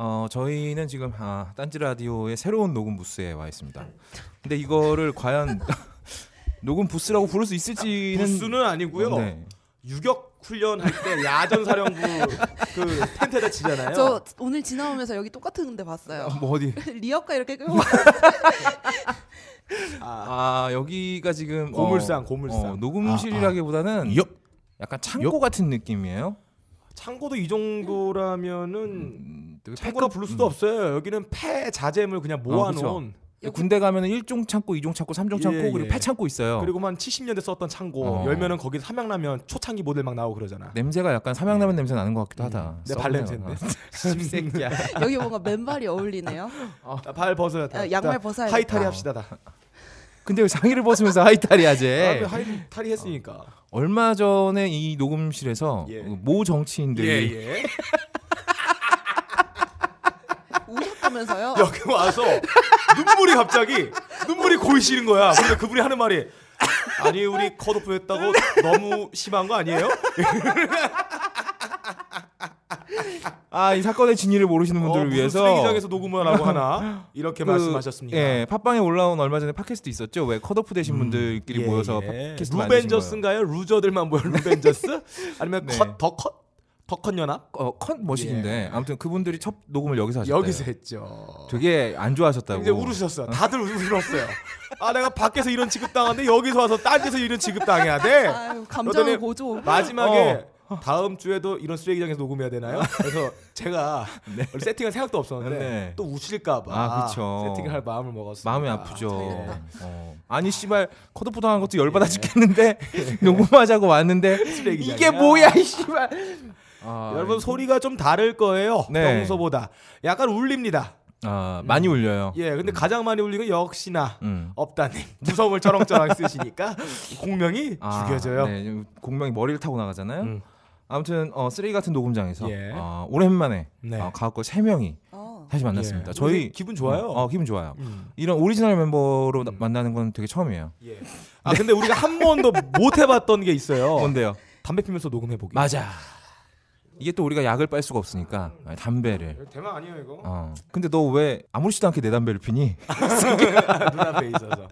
어, 저희는 지금 아, 딴지 라디오의 새로운 녹음 부스에 와 있습니다. 근데 이거를 과연 녹음 부스라고 부를 수 있을지는 부스는 아니고요. 네. 유격 훈련 할 때 야전 사령부 그 텐트에다 치잖아요. 저 오늘 지나오면서 여기 똑같은 데 봤어요. 아, 뭐 어디? 리어카 이렇게 끌고 아, 아 여기가 지금 고물상, 어, 고물상. 어, 녹음실이라기보다는 여- 약간 창고 같은 느낌이에요. 창고도 이 정도라면은 음, 창고라 부를 수도 없어요. 여기는 폐 자재물 그냥 모아놓은 여기 군대 가면은 1종 창고, 2종 창고, 3종 창고 예, 그리고 예. 폐 창고 있어요. 그리고 한 70년대 썼던 창고 어. 열면은 거기 삼양라면 초창기 모델 막 나오고 그러잖아. 냄새가 약간 삼양라면 냄새 나는 것 같기도 하다. 내. 발냄새인데. 씹새끼야. 여기 뭔가 맨발이 어울리네요. 자, 발 벗어야 돼. 아, 양말 벗어야 하이탈이 돼. 합시다 다. 근데 왜 상의를 벗으면서 하이탈이 아, 하지? 왜 하이탈이 했으니까. 얼마 전에 이 녹음실에서 예. 모 정치인들이 예. 우셨다면서요? 여기 와서 눈물이 갑자기 눈물이 고이시는 거야. 근데 그분이 하는 말이 아니 우리 컷오프 했다고 너무 심한 거 아니에요? 아 이 사건의 진위를 모르시는 분들을 어, 위해서 쓰레기장에서 녹음을 하고 하나 이렇게 그, 말씀하셨습니다. 예, 팟빵에 올라온 얼마 전에 팟캐스트 있었죠. 왜 컷오프 되신 분들끼리 예, 모여서 예. 팟캐스트 만드신 거예요. 루벤저스인가요? 루저들만 모여 루벤저스? 아니면 네. 컷 더 컷 더컷 연합? 어, 컷 머신인데 아무튼 그분들이 첫 녹음을 여기서 하셨대요. 예. 여기서 했죠. 되게 안 좋아하셨다고. 이제 울으셨어요. 다들 울었어요. 아 내가 밖에서 이런 취급 당하는데 여기서 와서 딴 데서 이런 취급 당해야 돼. 아유, 감정을 고조. 마지막에 다음 주에도 이런 쓰레기장에서 녹음해야 되나요? 그래서 제가 원래 세팅할 생각도 없었는데 네. 또 우실까봐 아. 세팅을 할 마음을 먹었어요. 마음이 아프죠. 잘했다. 어. 아니 씨발 컷오프 당한 것도 열받아 죽겠는데 녹음하자고 왔는데 쓰레기장이야. 이게 뭐야 이 씨발. 아, 여러분 소리가 좀 다를 거예요. 네. 평소보다 약간 울립니다. 아, 많이 울려요. 예, 근데 가장 많이 울리는 건 역시나 음. 없다님 무서움을 쩌렁쩌렁 쓰시니까 공명이 아, 죽여져요. 네, 공명이 머리를 타고 나가잖아요. 음. 아무튼 어, 쓰레기 같은 녹음장에서 예. 어, 오랜만에 네. 어, 가옥걸 세 명이 어. 다시 만났습니다. 예. 저희 기분 좋아요. 어, 기분 좋아요. 음. 이런 오리지널 멤버로 나- 만나는 건 되게 처음이에요. 예. 아 근데 우리가 한 번도 못 해봤던 게 있어요. 뭔데요? 담배 피면서 녹음해 보기. 맞아. 이게 또 우리가 약을 빨 수가 없으니까 담배를. 대마 아니에요 이거? 어. 근데 너 왜 아무렇지도 않게 내 담배를 피니? 눈앞에 있어서.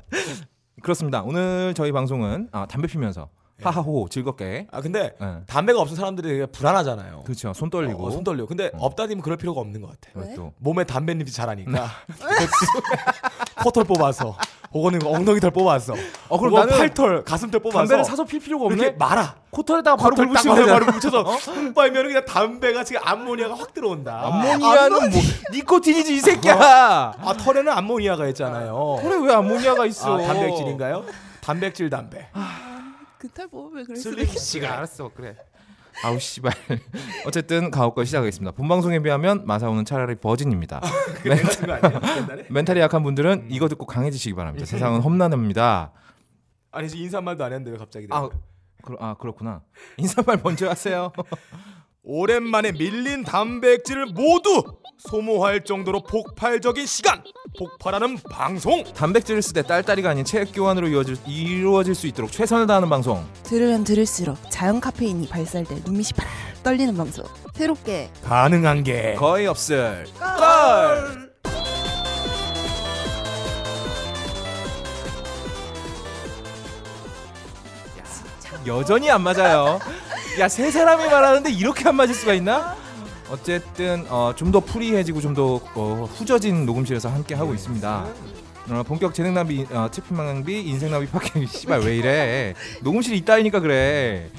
그렇습니다. 오늘 저희 방송은 아, 담배 피면서 하하호 즐겁게. 아 근데 예. 담배가 없는 사람들이 되게 불안하잖아요. 그렇죠. 손 떨리고. 어, 손 떨려. 근데 어. 없다님은 그럴 필요가 없는 것 같아. 왜? 또 몸에 담배 냄새 잘하니까. 코털 뽑아서, 혹은 엉덩이털 뽑아서, 어, 그럼 나는 팔털, 가슴털 뽑아서 담배를 사서 필 필요가 이렇게 없네. 말아. 코털에다가 바로 코털 붙이면. 바로 붙여서 훅 빨면 그냥 담배가 지금 암모니아가 확 들어온다. 암모니아는 뭐 니코틴이지 이 새끼야. 아 털에는 암모니아가 있잖아요. 그래 왜 암모니아가 있어? 아, 단백질인가요? 단백질 담배. 그탈 보면 왜 그랬어? 슬림 씨가 알았어 그래. 아우 씨발. 어쨌든 가옥걸 시작하겠습니다. 본 방송에 비하면 마사오는 차라리 버진입니다. 멘, 같은 거 아니에요? 옛날에? 멘탈이 약한 분들은 이거 듣고 강해지시기 바랍니다. 세상은 험난합니다. 아니 지금 인사말도 안 했는데 왜 갑자기? 아, 그러, 아 그렇구나. 인사말 먼저 하세요. 오랜만에 밀린 단백질을 모두 소모할 정도로 폭발적인 시간 폭발하는 방송 단백질을 쓰되 딸딸이가 아닌 체액 교환으로 이루어질, 이루어질 수 있도록 최선을 다하는 방송. 들으면 들을수록 자연 카페인이 발달돼 눈밑이 파르르 떨리는 방송. 새롭게 가능한 게 거의 없을 걸. 여전히 안 맞아요. 야 세 사람이 말하는데 이렇게 안 맞을 수가 있나? 어쨌든 어, 좀 더 프리해지고 좀 더 어, 후져진 녹음실에서 함께 하고 있습니다. 어, 본격 재능 낭비, 어, 트래픽 낭비, 인생 낭비 팟캐 씨발 왜 이래? 녹음실이 있다니까 그래.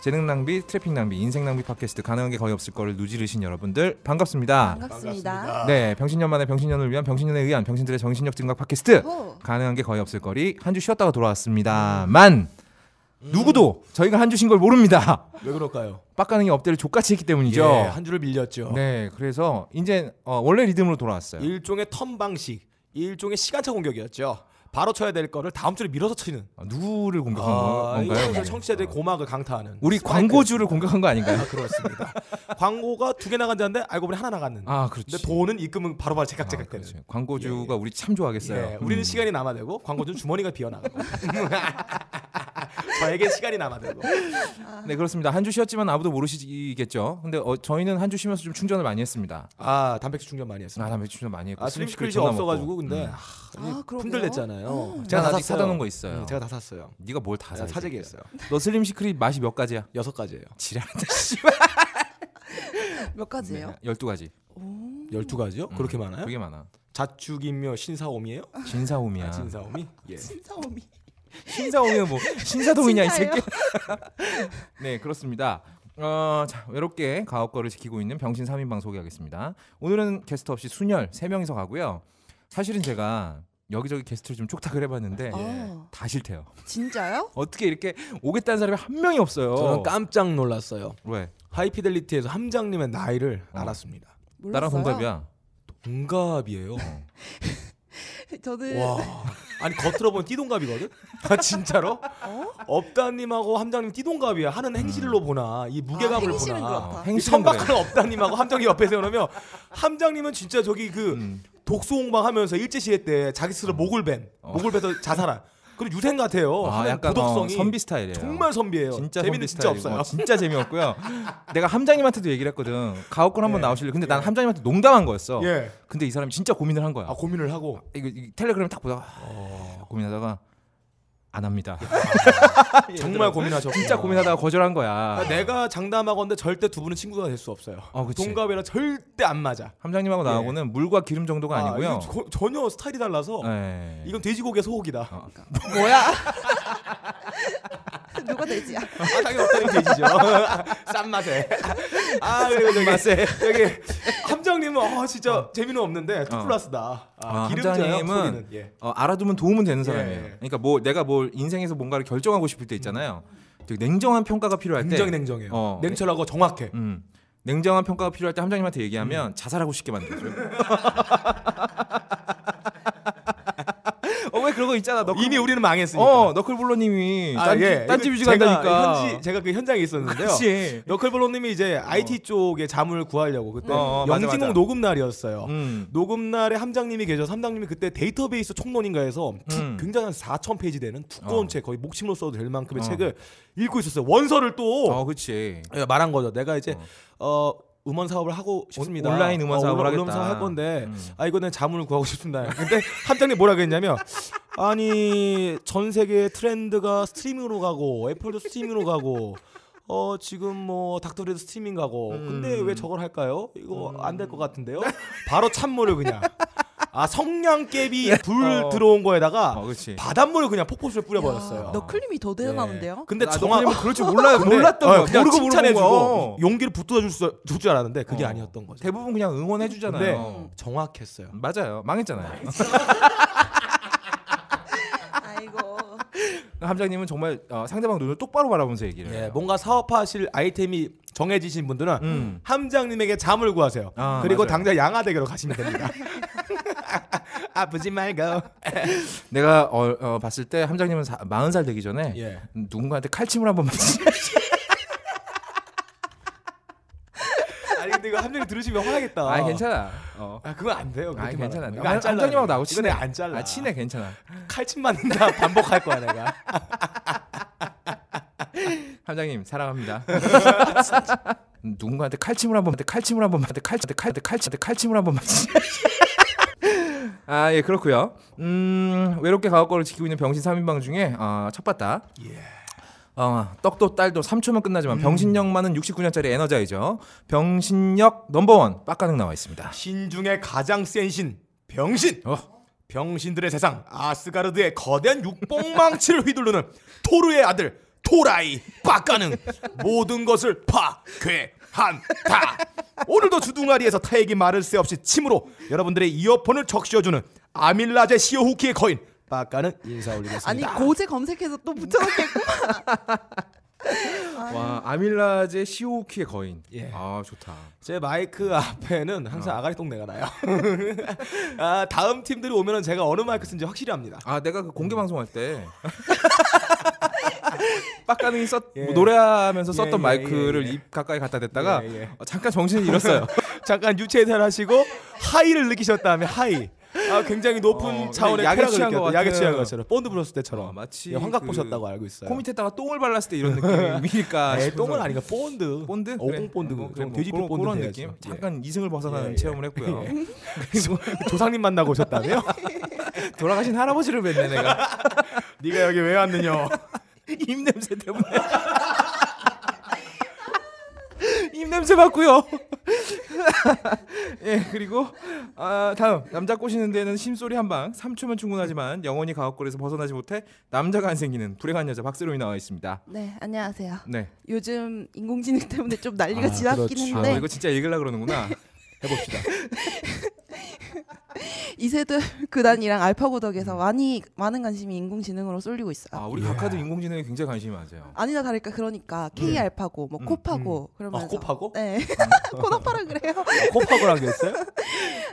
재능 낭비, 트래픽 낭비, 인생 낭비 팟캐스트 가능한 게 거의 없을 거를 누지르신 여러분들 반갑습니다. 반갑습니다. 네, 병신년만의 병신년을 위한 병신년에 의한 병신들의 정신력 증강 팟캐스트 호. 가능한 게 거의 없을 거리 한 주 쉬었다가 돌아왔습니다만 누구도 저희가 한주쉰걸 모릅니다. 왜 그럴까요? 빡가능이 업데를 족같이 했기 때문이죠. 예, 한 줄을 밀렸죠. 네, 그래서 이제 어, 원래 리듬으로 돌아왔어요. 일종의 턴 방식, 일종의 시간차 공격이었죠. 바로 쳐야 될 거를 다음 주에 밀어서 치는. 어, 누구를 공격한 아, 건가요? 이거 청취자들의 고막을 강타하는. 우리 스파이크. 광고주를 공격한 거 아닌가요? 아, 그렇습니다. 광고가 두 개 나간 자인데 알고 보니 하나 나갔는. 아, 그렇지. 근데 돈은 입금은 바로바로 아, 제깍제깍 되는. 그렇지. 광고주가 우리 참 좋아하겠어요. 예, 우리는 음. 시간이 남아되고 광고주는 주머니가 비어나가고 저에게 시간이 남아들고. 네 그렇습니다. 한 주 쉬었지만 아무도 모르시겠죠. 근데 어, 저희는 한 주 쉬면서 좀 충전을 많이 했습니다. 아 단백질 충전 많이 했습니다. 아 담배 충전 많이 했고 아 슬림 슬림시크릿이 존나 없어가지고 먹고. 근데 음. 아, 그러게요. 품절됐잖아요. 음. 제가 난다 샀어요. 사다 놓은 거 있어요. 음, 제가 다 샀어요. 네가 뭘 다 사? 아, 사재기 했어요. 너 슬림 시크릿 맛이 몇 가지야? 여섯 가지예요. 지랄한다. 씨발. 몇 가지예요? 12가지. 오. 열두 가지요? 그렇게 많아요? 되게 많아. 자축인묘 신사오미예요? 진사오미야. 아, 진사오미? 예. 신사오미. 신사오미는 뭐 신사동이냐 이? 새끼. 네 그렇습니다. 어, 자, 외롭게 가옥거를 지키고 있는 병신 3인방 소개하겠습니다. 오늘은 게스트 없이 순열 3명이서 가고요. 사실은 제가 여기저기 게스트를 좀 촉탁을 해봤는데 아, 다 싫대요. 진짜요? 어떻게 이렇게 오겠다는 사람이 한 명이 없어요. 저는 깜짝 놀랐어요. 왜? 하이피델리티에서 함장님의 나이를 어. 알았습니다. 나랑 몰랐어요? 동갑이야. 동갑이에요. 저는 와. 아니 겉으로 보면 띠동갑이거든. 아 진짜로? 어? 업다님하고 함장님 띠동갑이야. 하는 행실로 보나 이 무게감을 아, 행실은 보나. 그렇다. 어, 행실은. 천박한 업다님하고 함장님 옆에 세워놓으면 함장님은 진짜 저기 그 음. 독소홍방 하면서 일제시대 때 자기 스스로 목을 벤 어. 목을 베서 자살한 그리고 유생 같아요. 아, 약간 도덕성이 어, 선비 스타일이에요. 정말 선비예요. 진짜 재미는 진짜 없어요. 진짜 재미없고요. 내가 함장님한테도 얘기를 했거든. 가옥권 한번 예. 나오실래? 근데 난 예. 함장님한테 농담한 거였어. 예. 근데 이 사람이 진짜 고민을 한 거야. 아 고민을 하고 이거, 이거 텔레그램 딱 보다가 어. 고민하다가 안 합니다. 정말 고민하셨고 진짜 고민하다가 거절한 거야. 내가 장담하건데 절대 두 분은 친구가 될 수 없어요. 어, 그치. 동갑이라 절대 안 맞아. 함장님하고 나하고는 물과 기름 정도가 아, 아니고요. 거- 전혀 스타일이 달라서 네. 이건 돼지고기와 소고기다. 어. 뭐야? 누가 돼지야? 아, 당연히 어떤 돼지죠. 싼 맛에. 아 그리고 저기 맛에. 여기 함장님은 아 진짜 재미는 없는데 two 어. 플러스다. 아, 아, 소리는. 예. 어, 알아두면 도움은 되는 사람이에요. 예. 그러니까 뭐 내가 뭘 인생에서 뭔가를 결정하고 싶을 때 있잖아요. 되게 냉정한 평가가 필요할 때, 굉장히 냉정해요. 어. 냉철하고 정확해. 음, 냉정한 평가가 필요할 때 함장님한테 얘기하면 자살하고 싶게 만들죠. 어왜 그런 거 있잖아. 너클, 이미 우리는 망했으니까. 어 너클블러님이 아, 딴지, 예. 딴지 뮤직 한다니까. 현지, 제가 그 현장에 있었는데요. 그렇지. 너클블러님이 이제 IT 쪽에 자문을 구하려고 그때 어, 어, 영진공. 녹음 날이었어요. 음. 녹음 날에 함장님이 계셔서 함장님이 그때 데이터베이스 총론인가 해서 두- 음. 굉장히 한 4천 페이지 되는 두꺼운 어. 책 거의 목침으로 써도 될 만큼의 어. 책을 읽고 있었어요. 원서를 또 어, 그렇지. 예, 말한 거죠. 내가 이제 어, 음원 사업을 하고 싶습니다. 온라인 음원 어, 사업을 하겠다. 음원 사업 할 건데 음. 아 이거는 자문을 구하고 싶습니다. 근데 함장님 뭐라 그랬냐면 아니 전 세계 트렌드가 스트리밍으로 가고 애플도 스트리밍으로 가고 어 지금 뭐 닥터리도 스트리밍 가고 근데 음. 왜 저걸 할까요? 이거 안될 것 같은데요. 바로 찬물을 그냥 아 성냥개비 불 어. 들어온 거에다가 어. 바닷물을 그냥 폭포수에 뿌려버렸어요. 너클림이 더 대단한데요? 근데 나 정확 너클림은 그럴 줄 몰라요. 근데, 몰랐던 어, 거야. 그냥 모르고 칭찬해주고. 용기를 붙들어 줄 줄 줄 알았는데 그게 어. 아니었던 거죠. 대부분 그냥 응원해 주잖아요. 근데 정확했어요. 맞아요. 망했잖아요. 함장님은 정말 어, 상대방 눈을 똑바로 바라보면서 얘기를 해요. 예, 뭔가 사업하실 아이템이 정해지신 분들은 음. 함장님에게 잠을 구하세요. 아, 그리고 맞아요. 당장 양화대교로 가시면 됩니다. 아프지 말고. 내가 어, 어, 봤을 때 함장님은 사, 40살 되기 전에 예. 누군가한테 칼침을 한번. 아니 근데 이거 함장님 들으시면 화나겠다. 아 괜찮아. 어. 아 그건 안 돼요. 아 괜찮아. 이거 안 잘라. 함장님하고 나하고 이거 친해. 안 잘라. 아 친해 괜찮아. 칼침 맞는다 반복할 거야 내가. 함장님 사랑합니다. 누군가한테 칼침을 한번 칼침을 한번 맞대 칼칼칼 칼침을 한번 맞지. 아예 그렇고요. 음 외롭게 가옥거를 지키고 있는 병신 3인방 중에 어, 첫 봤다. 예. 어, 떡도 딸도 3초면 끝나지만 병신력 많은 69년짜리 에너자이저 병신력 넘버원 빡가능 나와 있습니다. 신 중에 가장 센 신 병신. 어. 병신들의 세상 아스가르드의 거대한 육봉망치를 휘두르는 토르의 아들 토라이 빡가능 모든 것을 파괴한다. 오늘도 주둥아리에서 타액이 마를 새 없이 침으로 여러분들의 이어폰을 적셔주는 아밀라제 시오후키의 거인 빡가능 인사 올리겠습니다. 아니 고제 검색해서 또 붙여놓겠고. 와 아밀라제 시오키의 거인. 예. 아 좋다. 제 마이크 앞에는 항상 어. 아가리 똥내가 나요. 아, 다음 팀들이 오면은 제가 어느 마이크 쓴지 확실히 합니다. 아 내가 그 공개 방송할 때 빡가능이 썼 예. 뭐 노래하면서 썼던 예, 예, 마이크를 예, 예. 입 가까이 갖다 댔다가 예, 예. 어, 잠깐 정신을 잃었어요. 잠깐 유체 이탈하시고 high를 느끼셨다면 high. 아, 굉장히 높은 어, 차원의 쾌락을 취한 것. 약에 같은. 취한 것처럼 본드 불었을 때처럼 어, 마치 예, 환각 그 보셨다고 알고 있어요. 코 밑에다가 똥을 발랐을 때 이런 느낌일까 에이. 똥은 아니고 본드. 본드? 오공 본드. 뭐, 그래, 뭐 돼지피 그런, 본드 그런. 느낌. 예. 잠깐 이승을 벗어나는 예, 예. 체험을 했고요. 조상님 만나고 오셨다며? 돌아가신 할아버지를 뵀네 내가 네가 여기 왜 왔느냐? 입 냄새 때문에. 입 냄새 맡고요. 예 그리고 아, 다음 남자 꼬시는 데는 심소리 한 방 3초면 충분하지만 영원히 가옥골에서 벗어나지 못해 남자가 안 생기는 불행한 여자 박세롬이 나와 있습니다. 네, 안녕하세요. 네. 요즘 인공지능 때문에 좀 난리가 아, 지났긴 그렇죠. 아, 했는데 너 이거 진짜 읽으려 그러는구나. 해봅시다. 이세돌 구단이랑 알파고 덕에서 많이 많은 관심이 인공지능으로 쏠리고 있어요. 아 우리 각하도 인공지능에 굉장히 관심이 많아요. 아니나 다를까 그러니까 K 알파고 뭐 음, 코파고 그러면서 아, 코파고? 네 코너파라 그래요. 코파고라는 게 있어요?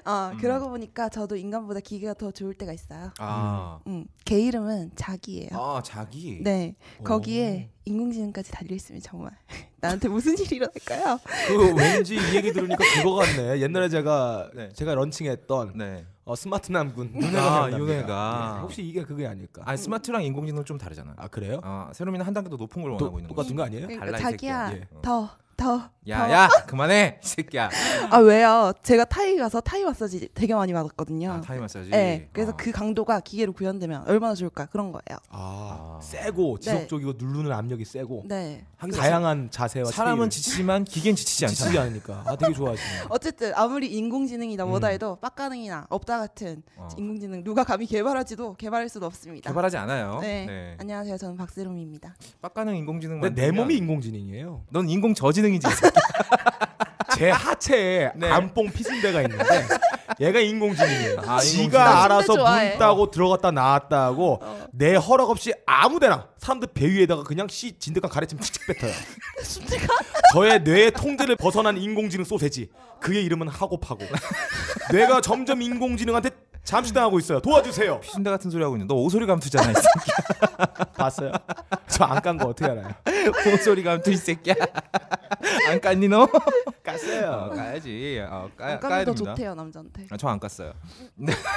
아 음. 그러고 보니까 저도 인간보다 기계가 더 좋을 때가 있어요. 아, 음, 걔 이름은 자기예요. 아 자기. 네 거기에 인공지능까지 달려 있으면 정말 나한테 무슨 일이 일어날까요? 그 왠지 이 얘기 들으니까 그거 같네. 옛날에 제가 네. 제가 런칭했던 네. 어, 스마트 남군 아, 윤회가. 예, 혹시 이게 그게 아닐까? 아니 스마트랑 인공지능은 좀 다르잖아. 아 그래요? 아 세롬이는 한 단계 더 높은 걸 또, 원하고 있는. 똑같은 거 아니에요? 그러니까 달라, 자기야. 예. 어. 더 더. 야야 그만해 이 새끼야. 아 왜요? 제가 타이 가서 타이 마사지 되게 많이 받았거든요. 아, 타이 마사지. 네, 그래서 어. 그 강도가 기계로 구현되면 얼마나 좋을까 그런 거예요. 아, 아. 세고 지속적이고 누르는 압력이 세고 네. 다양한 자세와 사람은 지치지만 기계는 지치지 않잖아. 지치지 않으니까 아 되게 좋아하시네요. 어쨌든 아무리 인공지능이나 뭐다 음. 해도 빡가능이나 없다 같은 어. 인공지능 누가 감히 개발할지도 개발할 수도 없습니다. 개발하지 않아요. 네. 네. 안녕하세요. 저는 박세롬입니다. 빡가는 인공지능 내 만들면 몸이 인공지능이에요. 넌 인공 저지 이 새끼. 제 하체에 네. 안뽕 피순대가 있는데 얘가 인공지능이에요. 아, 지가. 알아서. 문 따고 들어갔다 나왔다 하고 어. 내 허락 없이 아무데나 사람들 배 위에다가 그냥 씨 진득한 가래침 칙칙 뱉어요. 저의 뇌의 통제를 벗어난 인공지능 소세지. 그의 이름은 하고파고. 뇌가 점점 인공지능한테 잠시당하고 있어요. 도와주세요. 피순대 같은 소리 하고 있는. 너 오소리 감투잖아. 이 새끼. 봤어요? 저 안 깐 거 어떻게 알아요? 오소리 감투 이 새끼야. 안 깠니 너? 어, 깠어요. 까야지. 어, 까, 안 까야 까면 더 됩니다. 좋대요 남자한테. 아, 저안 깠어요.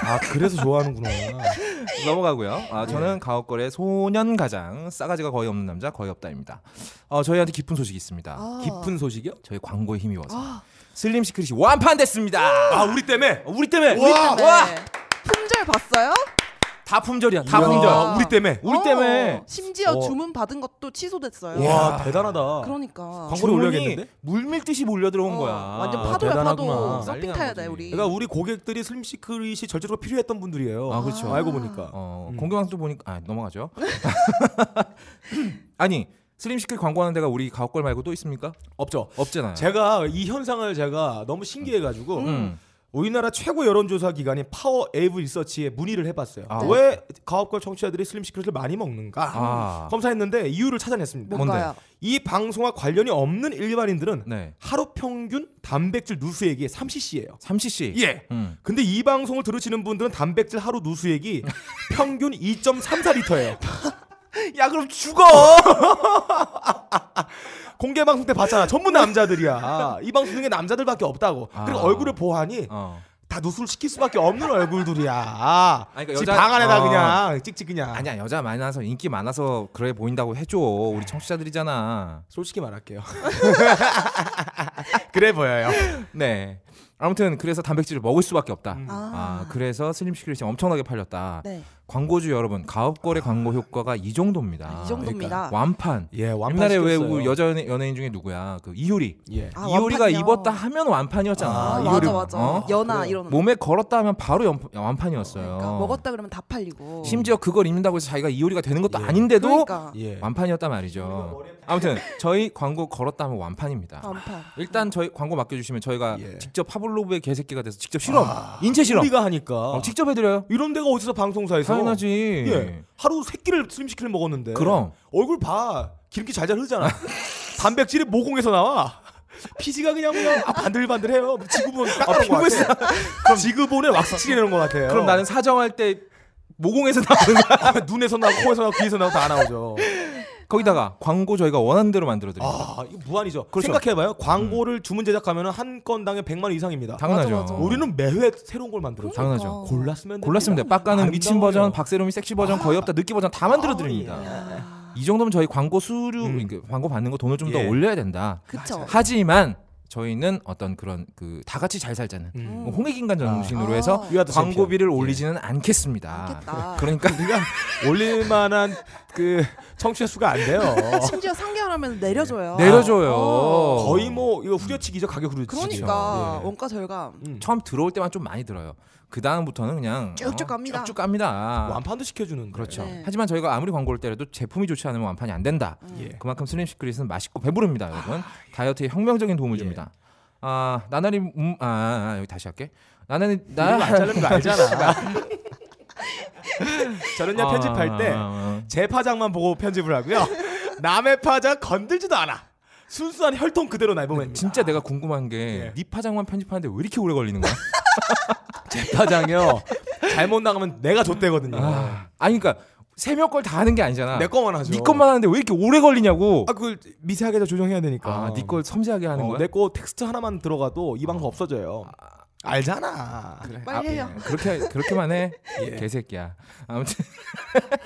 아 그래서 좋아하는구나. 넘어가고요. 아, 네. 저는 가옥걸의 소년 가장 싸가지가 거의 없는 남자 거의 없다입니다. 어, 저희한테 깊은 소식이 있습니다. 아. 깊은 소식이요? 저희 광고에 힘입어서 아, 슬림 시크릿이 완판됐습니다. 아 우리 때문에. 우리 때문에 우리 와! 네. 품절 봤어요? 다 품절이야. 다 이야, 품절. 아. 우리 때문에. 우리 어, 때문에. 심지어 어. 주문 받은 것도 취소됐어요. 와 야. 대단하다. 그러니까. 광고를 주문이 올려야겠는데? 물밀듯이 몰려 들어온 어, 거야. 완전 아, 파도야 대단하구나. 파도. 서핑 타야 난 돼. 우리. 그러니까 우리 고객들이 슬림 시크릿이 절대적으로 필요했던 분들이에요. 아, 그렇죠. 알고 보니까. 어, 음. 공개방송 보니까 아, 넘어가죠. 아니 슬림 시크릿 광고하는 데가 우리 가옥걸 말고 또 있습니까? 없죠. 없잖아요. 제가 이 현상을 제가 너무 신기해가지고 음. 우리나라 최고 여론조사 기관인 파워 에이브 리서치에 문의를 해봤어요. 아. 왜 가업걸 청취자들이 슬림 시크릿을 많이 먹는가? 아. 검사했는데 이유를 찾아냈습니다. 뭔가요? 이 방송과 관련이 없는 일반인들은 네. 하루 평균 단백질 누수액이 3cc예요. 3cc. 예. 음. 근데 이 방송을 들으시는 분들은 단백질 하루 누수액이 평균 2.34리터예요. 야 그럼 죽어. 공개 방송 때 봤잖아. 전부 남자들이야. 이 방송 중에 남자들밖에 없다고. 아. 그리고 얼굴을 보아하니 어. 다 누수를 시킬 수밖에 없는 얼굴들이야. 아, 그러니까 집 여자- 방 안에다 어. 그냥 찍찍 그냥. 아니야 여자 많아서 인기 많아서 그래 보인다고 해줘. 우리 청취자들이잖아. 솔직히 말할게요. 그래 보여요. 네. 아무튼 그래서 단백질을 먹을 수밖에 없다. 음. 아, 아, 그래서 슬림 시크릿이 엄청나게 팔렸다. 네. 광고주 여러분 가업걸의 광고 효과가 이 정도입니다. 아, 이 정도입니다. 완판. 예, 완판 옛날에 왜 시켰어요. 우리 여자 연예, 연예인 중에 누구야? 그 이효리. 예. 아, 이효리가 완판이요. 입었다 하면 완판이었잖아. 아, 이효리- 맞아 맞아. 어? 연하 그래요. 이런. 몸에 걸었다 하면 바로 연, 완판이었어요. 그러니까 먹었다 그러면 다 팔리고. 심지어 그걸 입는다고 해서 자기가 이효리가 되는 것도 예. 아닌데도 그러니까 예. 완판이었단 말이죠. 아무튼 저희 광고 걸었다 하면 완판입니다. 완판. 일단 저희 광고 맡겨주시면 저희가 예. 직접 파블로브의 개새끼가 돼서 직접 실험, 아, 인체 실험 우리가 하니까 어, 직접 해드려요. 이런 데가 어디서 방송사에서 당연하지. 예. 하루 세 끼를 슬림시키를 먹었는데 그럼. 얼굴 봐 기름기 잘잘 흐르잖아 단백질이 모공에서 나와 피지가 그냥 그냥 아, 반들반들해요 지구본 깎아놓은 것 피부에서 같아 그럼 지구본에 왁스 칠해놓은 것 같아요 그럼 나는 사정할 때 모공에서 나오는 거야. 아, 눈에서 나고 코에서 나고 귀에서 나고 다 나오죠 거기다가 광고 저희가 원하는 대로 만들어 드립니다. 아 이거 무한이죠. 그렇죠. 생각해봐요. 광고를 주문 제작하면 한 건당에 100만 원 이상입니다. 당연하죠. 맞아, 맞아. 우리는 매회 새로운 걸 만들어. 요 당연하죠. 골랐으면 골랐으면 돼. 됩니다. 빡가는 미친 아름다워요. 버전, 박세롬이 섹시 버전, 거의 없다 느끼 버전 다 만들어 아, 드립니다. 예. 이 정도면 저희 광고 수류, 음. 그 광고 받는 거 돈을 좀 더 예. 올려야 된다. 그쵸. 하지만 저희는 어떤 그런 그 다 같이 잘 살자는 음. 뭐 홍익인간 정신으로 아. 해서 위아더 광고비를. 올리지는 않겠습니다. 않겠다. 그러니까 우리가 올릴 만한 그 청취자 수가 안 돼요. 심지어 3개월 하면 내려줘요. 내려줘요. 어. 거의 뭐 이거 후려치기죠 가격 후려치기. 그러니까 예. 원가 절감 음. 처음 들어올 때만 좀 많이 들어요. 그 다음부터는 그냥 쭉쭉 어, 갑니다. 쭉쭉 갑니다. 완판도 시켜주는 그렇죠. 네. 하지만 저희가 아무리 광고를 때려도 제품이 좋지 않으면 완판이 안 된다. 음. 예. 그만큼 슬림 시크릿은 맛있고 배부릅니다, 여러분. 다이어트에 혁명적인 도움을 예. 줍니다. 아 나날이 음, 아, 아 여기 다시 할게. 나는 나 자르는 거 알잖아. 저는요 아, 편집할 때 아, 제 파장만 보고 편집을 하고요. 남의 파장 건들지도 않아. 순수한 혈통 그대로 날 보면 진짜 내가 궁금한 게 예. 네 파장만 편집하는데 왜 이렇게 오래 걸리는 거야? 제 파장이요. 잘못 나가면 내가 좆대거든요. 아, 아니 그러니까 세명 걸 다 하는 게 아니잖아. 내 것만 하죠. 네 것만 하는데 왜 이렇게 오래 걸리냐고. 아 그걸 미세하게 더 조정해야 되니까. 아, 네걸 섬세하게 하는 거야? 내 거 텍스트 하나만 들어가도 이 방송 없어져요. 알잖아. 그래. 빨리 해요. 예, 그렇게 그렇게만 해. 예. 개새끼야. 아무튼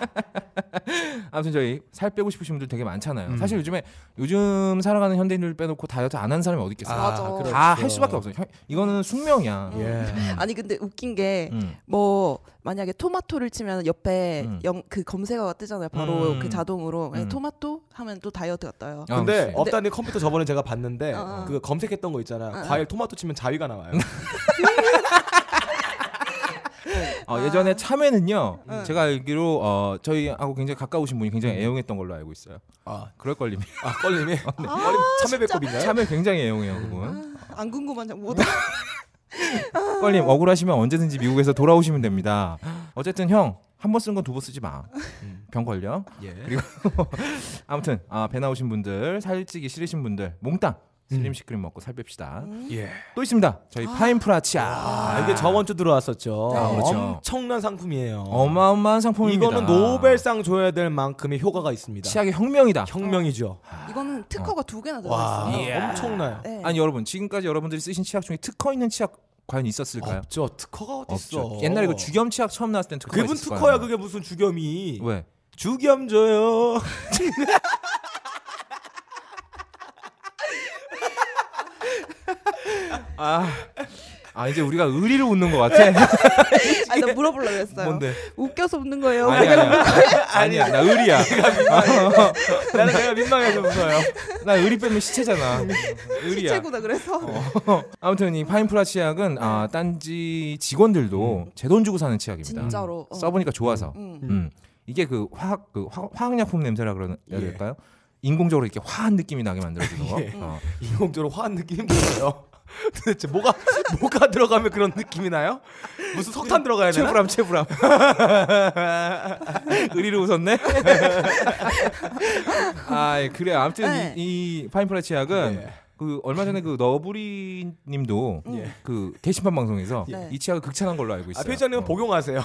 아무튼 저희 살 빼고 싶으신 분들 되게 많잖아요. 음. 사실 요즘에 요즘 살아가는 현대인들 빼놓고 다이어트 안 하는 사람이 어디 있겠어요? 맞아. 그렇죠. 다할 수밖에 없어요. 현- 이거는 숙명이야. 예. 음. 아니 근데 웃긴 게 음. 뭐 만약에 토마토를 치면 옆에 음. 영, 그 검색어가 뜨잖아요. 바로 음. 그 자동으로 음. 토마토 하면 또 다이어트가 떠요. 아, 근데. 없다는 컴퓨터 저번에 제가 봤는데 어, 어. 그 검색했던 거 있잖아. 어, 어. 과일 토마토 치면 자위가 나와요. 어, 예전에 참외는요. 응. 제가 알기로 어, 저희하고 굉장히 가까우신 분이 굉장히 애용했던 걸로 알고 있어요. 아, 그럴 걸림이. 아 껄림이. 아, 껄림 참외 배꼽인가요? 참외 굉장히 애용해요, 그분. 아, 안 궁금한 점 못. 걸림 억울하시면 언제든지 미국에서 돌아오시면 됩니다. 어쨌든 형 한 번 쓴 건 두 번 쓰지 마. 음. 병 걸려. 예. 그리고 아무튼 아, 배 나오신 분들 살찌기 싫으신 분들 몽땅 슬림 시크림 먹고 살 뺍시다. 예. 또 있습니다. 저희 파인프라치아. 아, 이게 저번 주 들어왔었죠. 아, 그렇죠. 엄청난 상품이에요. 어마어마한 상품입니다. 이거는 노벨상 줘야 될 만큼의 효과가 있습니다. 치약의 혁명이다. 혁명이죠. 이거는 특허가 두 개나 와, 들어있어요. 이야. 엄청나요. 네. 아니 여러분 지금까지 여러분들이 쓰신 치약 중에 특허 있는 치약 과연 있었을까요? 없죠. 특허가 어디 있어? 옛날에 그 주겸 치약 처음 나왔을 땐 특허가 그분 있었을 특허야 거야. 그게 무슨 주겸이? 왜? 주겸 줘요. 아, 아 이제 우리가 의리를 웃는 것 같아. 아니 나 물어보려고 했어요. 뭔데? 웃겨서 웃는 거예요. 아니야, 아니야. 아니야, 나 의리야. 나는 내가 민망해서 웃어요. 나 의리 빼면 시체잖아. 의리야. 최고다 그래서. 어. 아무튼 이 파인프라 치약은 아, 딴지 직원들도 제 돈 주고 사는 치약입니다. 진짜로. 어. 써보니까 좋아서. 음. 음. 이게 그 화학 그 화, 화학약품 냄새라 그러야 예. 될까요? 인공적으로 이렇게 화한 느낌이 나게 만들어주는 거. 예. 어. 인공적으로 화한 느낌이 뭐예요? 도대체 뭐가 뭐가 들어가면 그런 느낌이 나요? 무슨 석탄 들어가야 되나? 체브람 체브람. 의리로 웃었네. 아 그래 아무튼 네. 이, 이 파인프라 치약은 예. 그 얼마 전에 그 너브리님도 예. 그 게시판 방송에서 네. 이 치약을 극찬한 걸로 알고 아, 있어요. 편집장님은 어. 복용하세요.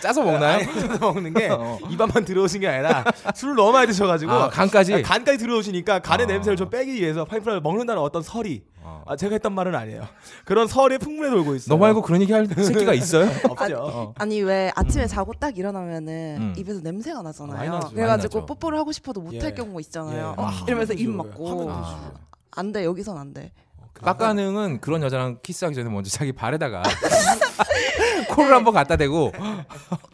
짜서 먹나요? 아니, 먹는 게 어. 입안만 들어오신 게 아니라 술을 너무 많이 드셔가지고 아, 간까지. 간까지 들어오시니까 간의 아. 냄새를 좀 빼기 위해서 파인프라를 먹는다는 어떤 설이 어. 아, 제가 했던 말은 아니에요. 그런 설이 풍문에 돌고 있어요. 너 말고 그런 얘기 할 새끼가 있어요? 없죠. 어. 아니 왜 아침에 자고 딱 일어나면은 음. 입에서 냄새가 많이 나잖아요. 나죠. 그래가지고 나죠. 뽀뽀를 하고 싶어도 못 할 예. 경우가 있잖아요. 예. 어, 아, 이러면서 입 하면 막고. 하면 아. 안돼 여기선 안 돼. 빡가능은 그런 여자랑 키스하기 전에 먼저 자기 발에다가 코를 한번 갖다 대고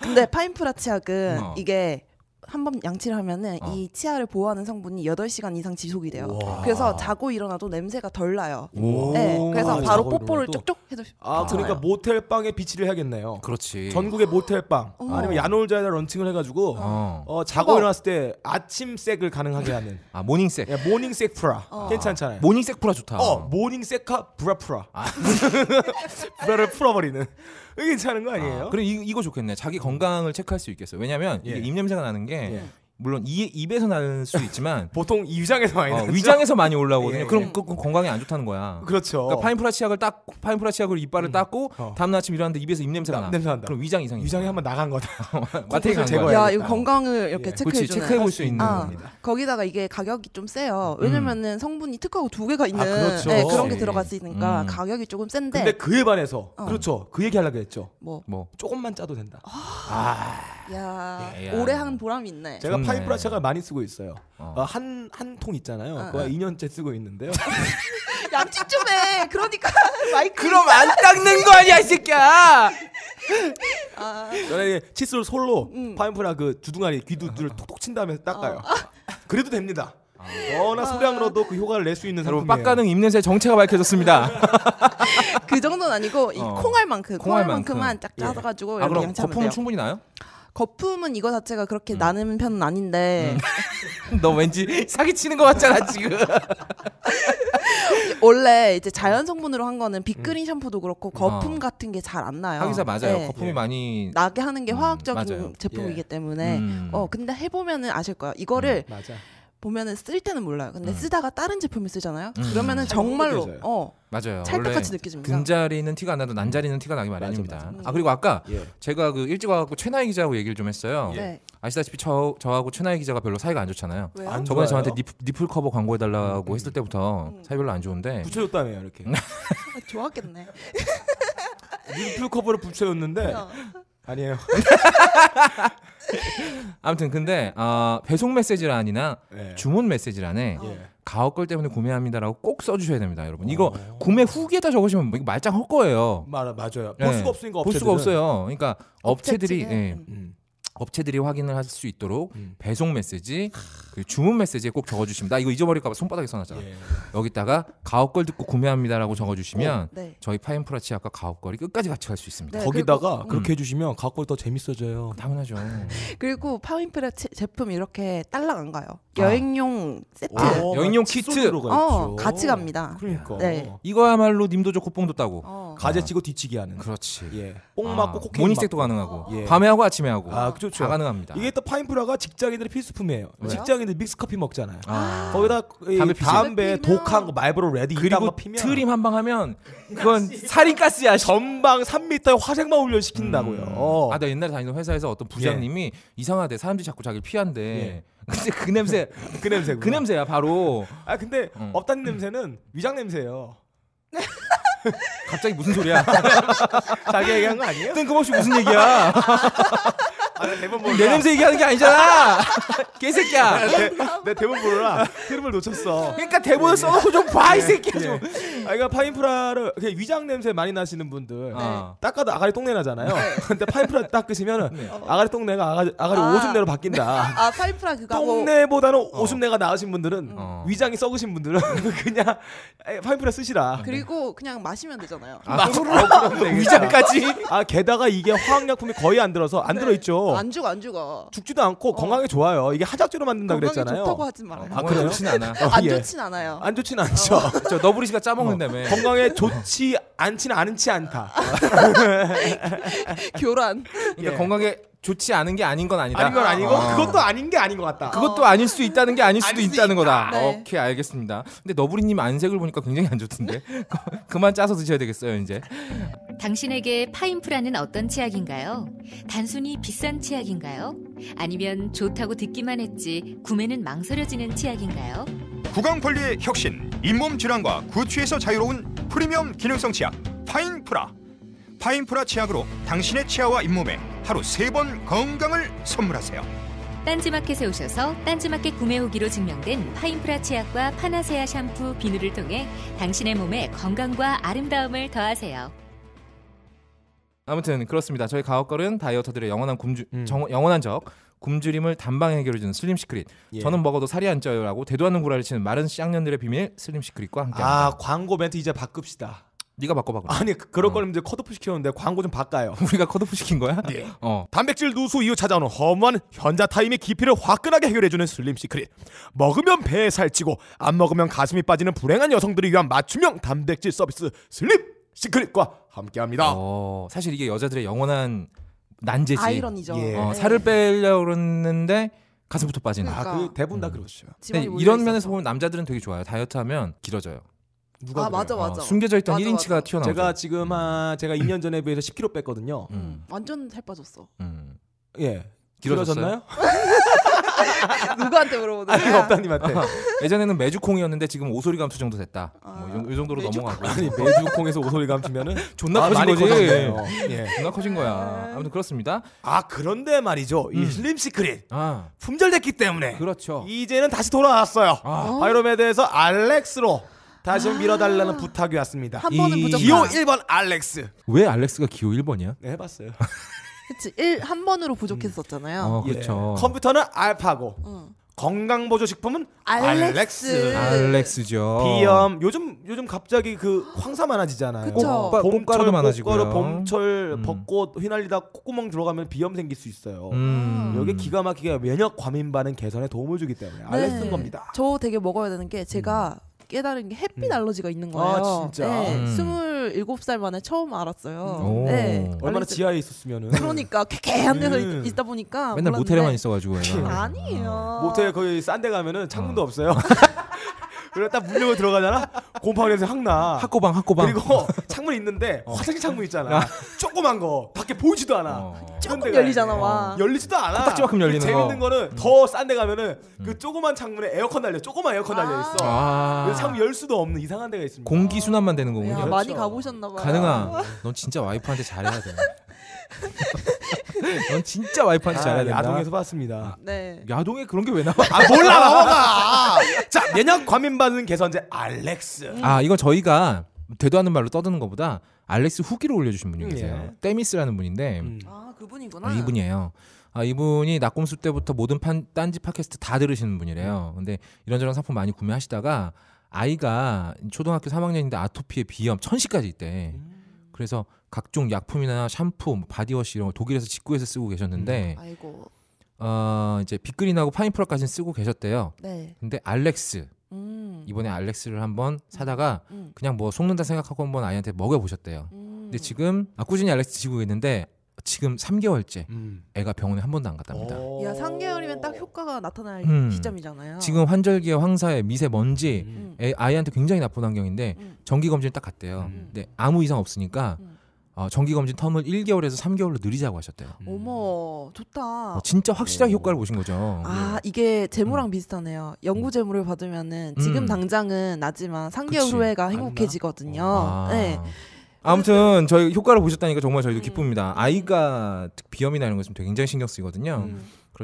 근데 파인프라 치약은 어. 이게 한 번 양치를 하면은 어. 이 치아를 보호하는 성분이 8시간 이상 지속이 돼요. 우와. 그래서 자고 일어나도 냄새가 덜 나요. 오. 네, 그래서 아, 바로 뽀뽀를? 쪽쪽 해도 아 그러니까. 모텔 방에 비치를 해야겠네요. 그렇지. 전국의 모텔 방 어머. 아니면 야놀자에다 런칭을 해 가지고 어. 어, 자고 그거. 일어났을 때 아침 섹을 가능하게 하는 아 morning섹. 야, morning 섹 프라 어. 괜찮잖아요. morning 섹 프라 좋다. 어 morning 섹카 브라 프라 브라를 풀어 버리는 이게 괜찮은 거 아니에요? 아, 그래 이, 이거 좋겠네. 자기 건강을 체크할 수 있겠어요. 왜냐면 예. 이게 입 냄새가 나는 게 예. 물론 이, 입에서 날수 있지만 보통 이 위장에서 많이 어? 위장에서 많이 올라오거든요. 예, 그럼 예. 그, 그 건강에 안 좋다는 거야. 그렇죠. 그러니까 파인프라 치약을 딱 파인프라 치약으로 이빨을 닦고 어. 다음날 아침 일어났는데 입에서 입 냄새가 나. 냄새 난다. 그럼 위장 이상이. 위장이 한번 나간 거다. 마트에 간 제거해야 거야. 야. 이거 건강을 이렇게 예. 체크해 그렇지 주네. 체크해 볼 수 있는. 아, 겁니다. 거기다가 이게 가격이 좀 세요. 왜냐면은 성분이 특허가 두 개가 있는 아, 그렇죠. 네, 그런 게 예. 들어갔으니까 음. 가격이 조금 센데 근데 그에 반해서 어. 그렇죠. 그 얘기 하려고 했죠. 뭐 뭐 조금만 짜도 된다. 야, 야. 오래 한 보람이 있네. 제가 좋네. 책을 많이 쓰고 있어요. 어. 한 한 통 있잖아요. 어, 그거 어. 2년째 쓰고 있는데요. 양치 좀 해. 그러니까 마이크. 그럼 안 닦는 거 아니야 이 새끼야. 아, 저는 이게 칫솔 솔로 음. 파인프라 그 주둥아리 귀두들을 톡톡 친 다음에 닦아요. 그래도 됩니다. 워낙 소량으로도 그 효과를 낼 수 있는 여러분 상품이에요. 빡가능 입냄새 정체가 밝혀졌습니다. 그 정도는 아니고 이 어. 콩알만큼 콩알만큼. 콩알만큼만 딱 예. 짜가지고 아 이렇게 그럼 양치하면 거품은 돼요. 충분히 나요? 거품은 이거 자체가 음. 그렇게 나는 편은 아닌데 너 왠지 사기치는 것 같잖아 지금. 원래 이제 자연 성분으로 한 거는 빅그린 샴푸도 그렇고 거품 어. 같은 게 잘 안 나요. 하기사 맞아요. 네. 거품이 예. 많이. 나게 하는 게 음, 화학적인 맞아요. 제품이기 예. 때문에 음. 어 근데 해보면은 아실 거야. 이거를 맞아. 보면은 쓸 때는 몰라요. 근데 음. 쓰다가 다른 제품을 쓰잖아요. 음. 그러면은 잘 정말로 느껴져요. 어 맞아요. 찰떡같이 느껴집니다. 든자리는 티가 안 나도 난자리는 티가 나기 마련입니다. 맞아, 맞아. 아 그리고 아까 예. 제가 그 일찍 와갖고 최나희 기자하고 얘기를 좀 했어요. 네. 아시다시피 저 저하고 최나희 기자가 별로 사이가 안 좋잖아요. 왜요? 안 저번에 좋아요? 저한테 nipple, nipple cover 광고해 달라고 음. 했을 때부터 음. 사이 별로 안 좋은데 붙여줬다며요 이렇게. 아, 좋았겠네. nipple cover를 붙여줬는데 어. 아니에요. 아무튼 근데 아, 배송 메시지란이나 예. 주문 메시지란에 어. 예. 가옥 걸 때문에 구매합니다라고 꼭 써주셔야 됩니다, 여러분. 이거 어. 구매 후기에다 적으시면 뭐 이거 말짱 할 거예요. 말 맞아요. 예. 볼 수가 없으니까 볼 수가. 없어요. 그러니까 업체들이 업체 측은, 예, 음. 음. 업체들이 확인을 할 수 있도록 음. 배송 메시지, 그리고 주문 메시지에 꼭 적어주시면 나 이거 잊어버릴까봐 손바닥에 써놨잖아. 예. 여기다가 가옥 걸 듣고 구매합니다라고 적어주시면 네. 저희 파인프라 치약과 가옥 걸이 끝까지 같이 갈 수 있습니다. 네. 거기다가 그리고- 그렇게 해주시면 가옥 걸 더 재밌어져요. 당연하죠. 그리고 파인프라 체- 제품 이렇게 딸랑 안 가요. 아. 여행용 세트. 어, 여행용 키트. 어. 같이 갑니다. 그러니까. 네. 이거야말로 님도 좋고 뽕도 따고. 어. 가재 치고 뒤치기 하는. 그렇지. 예. 뽕 아, 맞고 코케인 morning섹도 맞고. 가능하고 예. 밤에 하고 아침에 하고 아, 그 렇죠. 다 가능합니다. 이게 또 파인프라가 직장인들의 필수품이에요. 왜요? 직장인들 믹스 커피 먹잖아요. 아. 거기다 이 담배 피지. 담배 피면- 독한 거 말보로 레드 이딴 그리고 거 피면 트림 한 방 하면 그건 살인가스야. 씨. 전방 3m에 화생만 울려 시킨다고요. 음. 어. 아, 나 옛날에 다니던 회사에서 어떤 부장님이 이상하대. 사람들이 자꾸 자기를 피한대. 예. 근데 그 냄새, 그 냄새. 그 냄새야 바로. 아 근데 음. 업다님 냄새는 위장 냄새예요. 갑자기 무슨 소리야? 자기 얘기한 거 아니에요? 뜬금없이 무슨 얘기야? 아, 내 대본 내 냄새 얘기하는 게 아니잖아. 개새끼야. 내, 내 대본 보느라 흐름을 놓쳤어. 그러니까 대본을 써놓고 좀 봐 이 새끼야 좀. 아, 그러니까 파인프라를 그냥 위장 냄새 많이 나시는 분들 어. 닦아도 아가리 똥내 나잖아요. 근데 파인프라 닦으시면은 네. 아가리 똥내가 아가리, 아가리 아. 오줌내로 바뀐다. 아 파인프라 그거 똥내보다는 오줌내가 나으신 분들은 어. 위장이 썩으신 분들은 그냥 에, 파인프라 쓰시라. 그리고 그냥 마시면 되잖아요. 아, 그런데 위장까지. 아 게다가 이게 화학약품이 거의 안 들어서 안 네. 들어있죠. 안 죽어 안 죽어. 죽지도 않고 건강에 좋아요. 이게 하작제로 만든다 건강에 그랬잖아요. 좋다고 하지 말아요. 아, 그래요? 좋진 않아. 어, 안 예. 좋진 않아요. 안 좋진 않죠. 저 너브리 씨가 짜먹는다며. 건강에 좋지 않지는 않지 않다. 교란. 그러니까 예. 건강에 좋지 않은 게 아닌 건 아니다. 아닌 건 아니고 어. 그것도 아닌 게 아닌 것 같다. 그것도 아닐 수 있다는 게 아닐 수도 아닐 수 있다는 거다. 네. 오케이 알겠습니다. 근데 너브리님 안색을 보니까 굉장히 안 좋던데. 그만 짜서 드셔야 되겠어요 이제. 당신에게 파인프라는 어떤 치약인가요? 단순히 비싼 치약인가요? 아니면 좋다고 듣기만 했지 구매는 망설여지는 치약인가요? 구강 관리의 혁신, 잇몸 질환과 구취에서 자유로운 프리미엄 기능성 치약 파인프라. 파인프라 치약으로 당신의 치아와 잇몸에 하루 세 번 건강을 선물하세요. 딴지마켓에 오셔서 딴지마켓 구매 후기로 증명된 파인프라 치약과 파나세아 샴푸, 비누를 통해 당신의 몸에 건강과 아름다움을 더하세요. 아무튼 그렇습니다. 저희 가옥걸은 다이어터들의 영원한 굶주 음. 정, 영원한 적 굶주림을 단방에 해결해주는 슬림 시크릿. 예. 저는 먹어도 살이 안 쪄요라고 되도 않는 구라를 치는 마른 쌍년들의 비밀 슬림 시크릿과 함께합니다. 아 광고 멘트 이제 바꿉시다. 네가 바꿔봐. 그럼. 아니 그- 그럴 어. 거면 이제 컷오프 시켰는데 광고 좀 바꿔요. 우리가 컷오프 시킨 거야? 어. 단백질 누수 이후 찾아오는 허무한 현자 타임의 깊이를 화끈하게 해결해주는 슬림 시크릿. 먹으면 배에 살찌고 안 먹으면 가슴이 빠지는 불행한 여성들을 위한 맞춤형 단백질 서비스 슬림 시크릿과 함께합니다. 어, 사실 이게 여자들의 영원한 난제지. 아이러니죠. 예. 어, 네. 살을 빼려고 그랬는데 가슴부터 빠지는. 아, 그러니까. 그 대부분 다 음. 그렇죠. 근데 몰려 이런 있어서. 면에서 보면 남자들은 되게 좋아요. 다이어트 하면 길어져요. 누가 아 맞아 그래요? 맞아. 어, 숨겨져 있던 맞아, 1인치가 맞아. 튀어나오죠. 제가 지금 한 제가 2년 전에 비해서 10kg 뺐거든요. 음, 완전 살 빠졌어. 음. 예. 길어졌어요? 누구한테 물어보는 아니 거야? 업다님한테. 예전에는 매주콩이었는데 지금 오소리 감투 정도 됐다. 아, 뭐 이, 이 정도로 매주콩. 넘어가고. 아니 매주콩에서 오소리 감추면은 존나 아, 커진 많이 거지. 커졌네요. 예. 존나 커진 거야. 아무튼 그렇습니다. 아 그런데 말이죠. 이 음. 슬림 시크릿 아 품절됐기 때문에 그렇죠. 이제는 다시 돌아왔어요. 아, 바이로메드에서 알렉스로 다시 좀 밀어달라는 부탁이 왔습니다. 한 번은 이- 부족한. 기호 1번 알렉스. 왜 알렉스가 기호 1번이야? 네 해봤어요. 그치 1 한 번으로 부족했었잖아요. 어 예. 그렇죠. 컴퓨터는 알파고 응. 건강 보조 식품은 알렉스. 알렉스죠. 비염 요즘 요즘 갑자기 그 황사 많아지잖아요. 그쵸. 많아지고요. 꽃가루, 봄철 음. 벚꽃 휘날리다 콧구멍 들어가면 비염 생길 수 있어요. 음. 여기 기가 막히게 면역 과민 반응 개선에 도움을 주기 때문에 알렉스인 겁니다. 네. 저 되게 먹어야 되는 게 제가 깨달은 게 햇빛 음. 알러지가 있는 거예요. 아, 진짜? 네, 음. 27살 만에 처음 알았어요. 오. 네. 얼마나 지하에 있었으면은 그러니까 쾌쾌한 데서 음. 있, 있다 보니까 맨날 몰랐는데 모텔에만 있어가지고. 아니에요. 모텔 거기 싼데 가면은 창문도 어. 없어요. 그리고 딱문 열고 들어가잖아. 곰팡이에서 향 나. 학고방 학고방. 그리고 창문 있는데 어. 화장실 창문 있잖아. 조그만 거 밖에 보이지도 않아. 어. 조금 열리잖아. 와. 열리지도 않아. 코딱지만큼 열리는 그 재밌는 거. 거는 더 싼 데 가면은 그 조그만 창문에 에어컨 달려. 조그만 에어컨 달려 있어. 아. 그래서 창문 열 수도 없는 이상한 데가 있습니다. 공기 순환만 되는 거군요. 야, 그렇죠. 많이 가보셨나 봐요. 가능아, 넌 진짜 와이프한테 잘해야 돼. 넌 진짜 와이프한테 아, 잘해야 된다. 야동에서 봤습니다. 네. 야동에 그런 게 왜 나와? 아 몰라 넘어가. 자 면역 과민 반응 개선제 알렉스. 아 이건 저희가 되도 않는 말로 떠드는 것보다 알렉스 후기를 올려주신 분이 음, 계세요. 예. 떼미스라는 분인데 음. 아 그분이구나. 아, 이분이에요. 아, 이분이 낙곰수 때부터 모든 판, 딴지 팟캐스트 다 들으시는 분이래요. 근데 이런저런 상품 많이 구매하시다가 아이가 초등학교 3학년인데 아토피에 비염, 천식까지 있대. 그래서 각종 약품이나 샴푸, 뭐 body wash 이런 거 독일에서 직구해서 쓰고 계셨는데 아이고. 어, 이제 빅그린하고 파인프라까지는 쓰고 계셨대요. 네. 근데 알렉스 음. 이번에 알렉스를 한번 사다가 음. 그냥 뭐 속는다 생각하고 한번 아이한테 먹여보셨대요. 음. 근데 지금 아, 꾸준히 알렉스 드시고 있는데 지금 3개월째 음. 애가 병원에 한 번도 안 갔답니다. 어. 야 3개월이면 딱 효과가 나타날 음. 시점이잖아요. 지금 환절기에 황사에 미세먼지 음. 애, 아이한테 굉장히 나쁜 환경인데 음. 정기 검진 딱 갔대요. 음. 근데 아무 이상 없으니까 음. 어, 정기 검진 텀을 1개월에서 3개월로 늘리자고 하셨대요. 어머 좋다. 어, 진짜 확실하게 오. 효과를 보신 거죠. 아 이게 재무랑 비슷하네요. 연구 재무를 받으면은 지금 음. 당장은 나지만 3개월 그치. 후에가? 행복해지거든요. 아. 네. 아무튼 저희 효과를 보셨다니까 정말 저희도 음. 기쁩니다. 아이가 비염이나 이런 거 있으면 되게 굉장히 신경 쓰이거든요.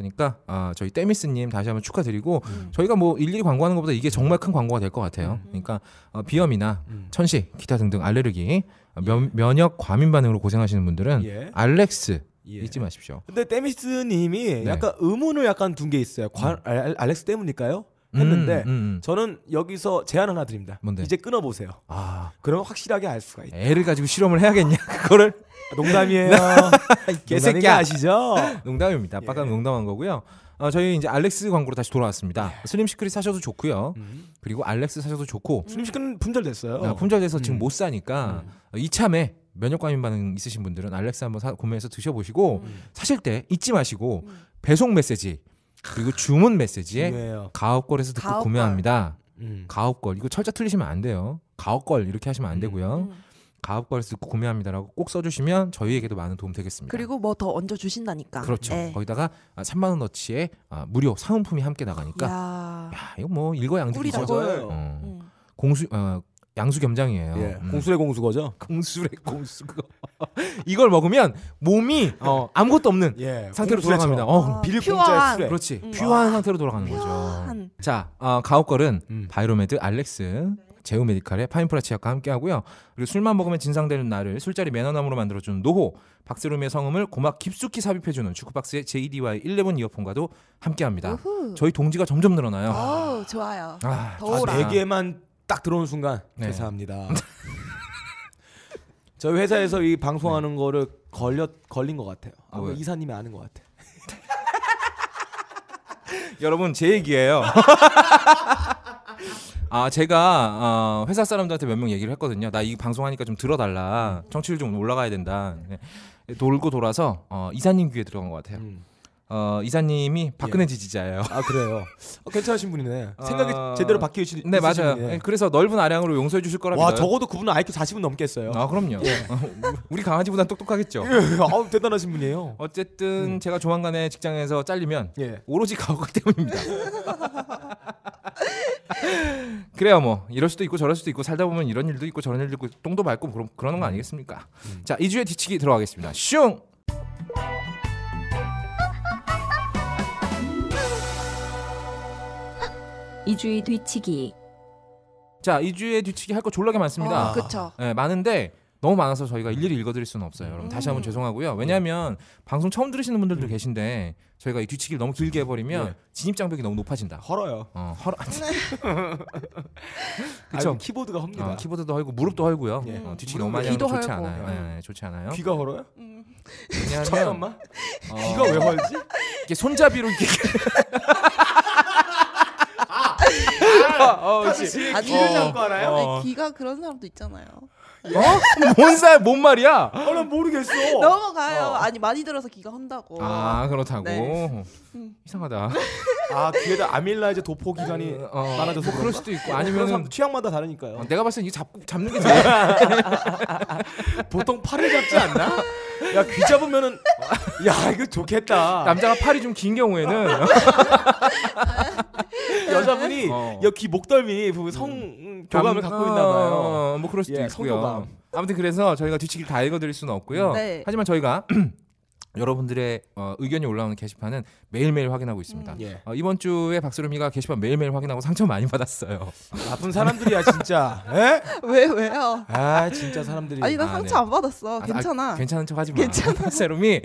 음. 그러니까 아, 저희 떼미스님 다시 한번 축하드리고 음. 저희가 뭐 일일이 광고하는 것보다 이게 정말 큰 광고가 될 것 같아요. 그러니까 어, 비염이나 음. 천식, 기타 등등 알레르기, 어, 면, 면역 과민 반응으로 고생하시는 분들은 예. 알렉스 예. 잊지 마십시오. 근데 데미스님이 네. 약간 의문을 약간 둔 게 있어요. 관, 알, 알렉스 때문일까요? 했는데 음, 음, 음. 저는 여기서 제안 하나 드립니다. 뭔데? 이제 끊어 보세요. 아 그러면 확실하게 알 수가 있다. 애를 가지고 실험을 해야겠냐 그거를 농담이에요. 개새끼야. 거 아시죠? 농담입니다. 빡가 예. 농담한 거고요. 어, 저희 이제 알렉스 광고로 다시 돌아왔습니다. 슬림 시크릿 사셔도 좋고요. 음. 그리고 알렉스 사셔도 좋고 순식간 품절됐어요. 아, 품절돼서 지금 음. 못 사니까 어, 이참에 면역 과민 반응 있으신 분들은 알렉스 한번 사, 구매해서 드셔보시고 음. 사실 때 잊지 마시고 배송 메시지 그리고 주문 메시지에 중요해요. 가업걸에서 듣고 가업걸. 구매합니다. 음. 가업걸 이거 철자 틀리시면 안 돼요. 가업걸 이렇게 하시면 안 음. 되고요. 음. 가업걸에서 듣고 구매합니다라고 꼭 써주시면 저희에게도 많은 도움 되겠습니다. 그리고 뭐 더 얹어 주신다니까. 그렇죠. 네. 거기다가 3만 원어치의 아, 무료 사은품이 함께 나가니까 야. 야, 이거 뭐 일거양득이죠. 꿀이다, 꿀. 맞아요. 어, 음. 공수 어, 양수겸장이에요. 예. 음. 공술의 공수거죠. 공수래 공수 그거 이걸 먹으면 몸이 어, 아무것도 없는 예. 상태로. 돌아갑니다. 어, 아, 비릴. 공짜의 수레. 그렇지. 음. pure한 상태로 돌아가는 거죠. pure한. 자, 어, 가옥걸은 음. 바이로메드, 알렉스, 제우 메디칼의 파인프라 치약과 함께 하고요. 그리고 술만 먹으면 진상되는 나를 술자리 매너남으로 만들어주는 노호, 박세롬의 성음을 고막 깊숙이 삽입해주는 주크박스의 JDY 11 이어폰과도 함께합니다. 우후. 저희 동지가 점점 늘어나요. 어우 좋아요. 아, 더워라. 아, 네 개만 딱 들어오는 순간 네. 죄송합니다. 저희 회사에서 이 방송하는 거를 걸려 걸린 것 같아요. 아, 왜? 이사님이 아는 것 같아. 여러분 제 얘기예요. 아 제가 어, 회사 사람들한테 몇 명 얘기를 했거든요. 나 이 방송하니까 좀 들어달라. 청취율 좀 올라가야 된다. 네. 돌고 돌아서 어, 이사님 귀에 들어간 것 같아요. 음. 어, 이사님이 박근혜 지지자예요. 아 그래요. 어, 괜찮으신 분이네. 생각이 어, 제대로 바뀌시. 네 맞아요. 분이네. 예, 그래서 넓은 아량으로 용서해 주실 거라 와 믿어요. 적어도 그분은 IQ 40은 넘겠어요. 아 그럼요. 어, 우리 강아지보단 똑똑하겠죠. 예, 아우 대단하신 분이에요. 어쨌든 제가 조만간에 직장에서 잘리면 예. 오로지 가오가 때문입니다. 그래요 뭐 이럴 수도 있고 저럴 수도 있고 살다 보면 이런 일도 있고 저런 일도 있고 똥도 밟고 그러, 그러는 거 아니겠습니까? 자 2주의 뒤치기 들어가겠습니다. 슝! 이주의 뒤치기 자 2주의 뒤치기 할 거 졸라게 많습니다. 어, 그쵸. 네, 많은데 너무 많아서 저희가 일일이 읽어드릴 수는 없어요. 여러분 다시 한번 음. 죄송하고요. 왜냐하면 방송 처음 들으시는 분들도 계신데 저희가 이 뒤치기를 너무 길게 해버리면 예. 진입 장벽이 너무 높아진다. 헐어요. 어, 헐. 그쵸. 그쵸. 키보드가 흡니다. 어, 키보드도 헐고 무릎도 헐고요. 예. 어, 뒤치기 너무 많이 하면 좋지 헐고. 않아요. 예. 예, 좋지 않아요. 귀가 헐어요? 음. 왜냐하면 잠깐만. 어, 귀가 왜 헐지? 이렇게 손잡이로 이렇게 어, 그렇지. 아니, 귀를 잡고? 어. 아니, 귀가 그런 사람도 있잖아요. 어? 뭔 살, 뭔 말이야? 어, 난 모르겠어. 넘어가요. 어. 아니 많이 들어서 귀가 헌다고. 아 그렇다고 네. 이상하다. 아 귀에다 아밀라이즈 도포 기간이 어, 많아져서 뭐 그럴 수도 있고 아니면 취향마다 다르니까요. 어, 내가 봤을 때 이거 잡고 잡는 게 제일 보통 팔을 잡지 않나? 야 귀 잡으면은 야 이거 좋겠다. 남자가 팔이 좀 긴 경우에는 여자분이 어. 여기 목덜미 그성 음, 교감을 갖고 있나 봐요. 어, 뭐 그럴 수도 예, 있고요. 성교감. 아무튼 그래서 저희가 뒤치기를 다 읽어드릴 수는 없고요. 네. 하지만 저희가 여러분들의 어, 의견이 올라오는 게시판은 매일매일 확인하고 있습니다. 음. 예. 어, 이번 주에 박수름이가 게시판 매일매일 확인하고 상처 많이 받았어요. 나쁜 사람들이야 진짜. 에? 왜 왜요? 아 진짜 사람들이. 아니 나 아, 상처 네. 안 받았어. 아, 괜찮아. 아, 괜찮은 척 하지 마. 괜찮아. 세롬이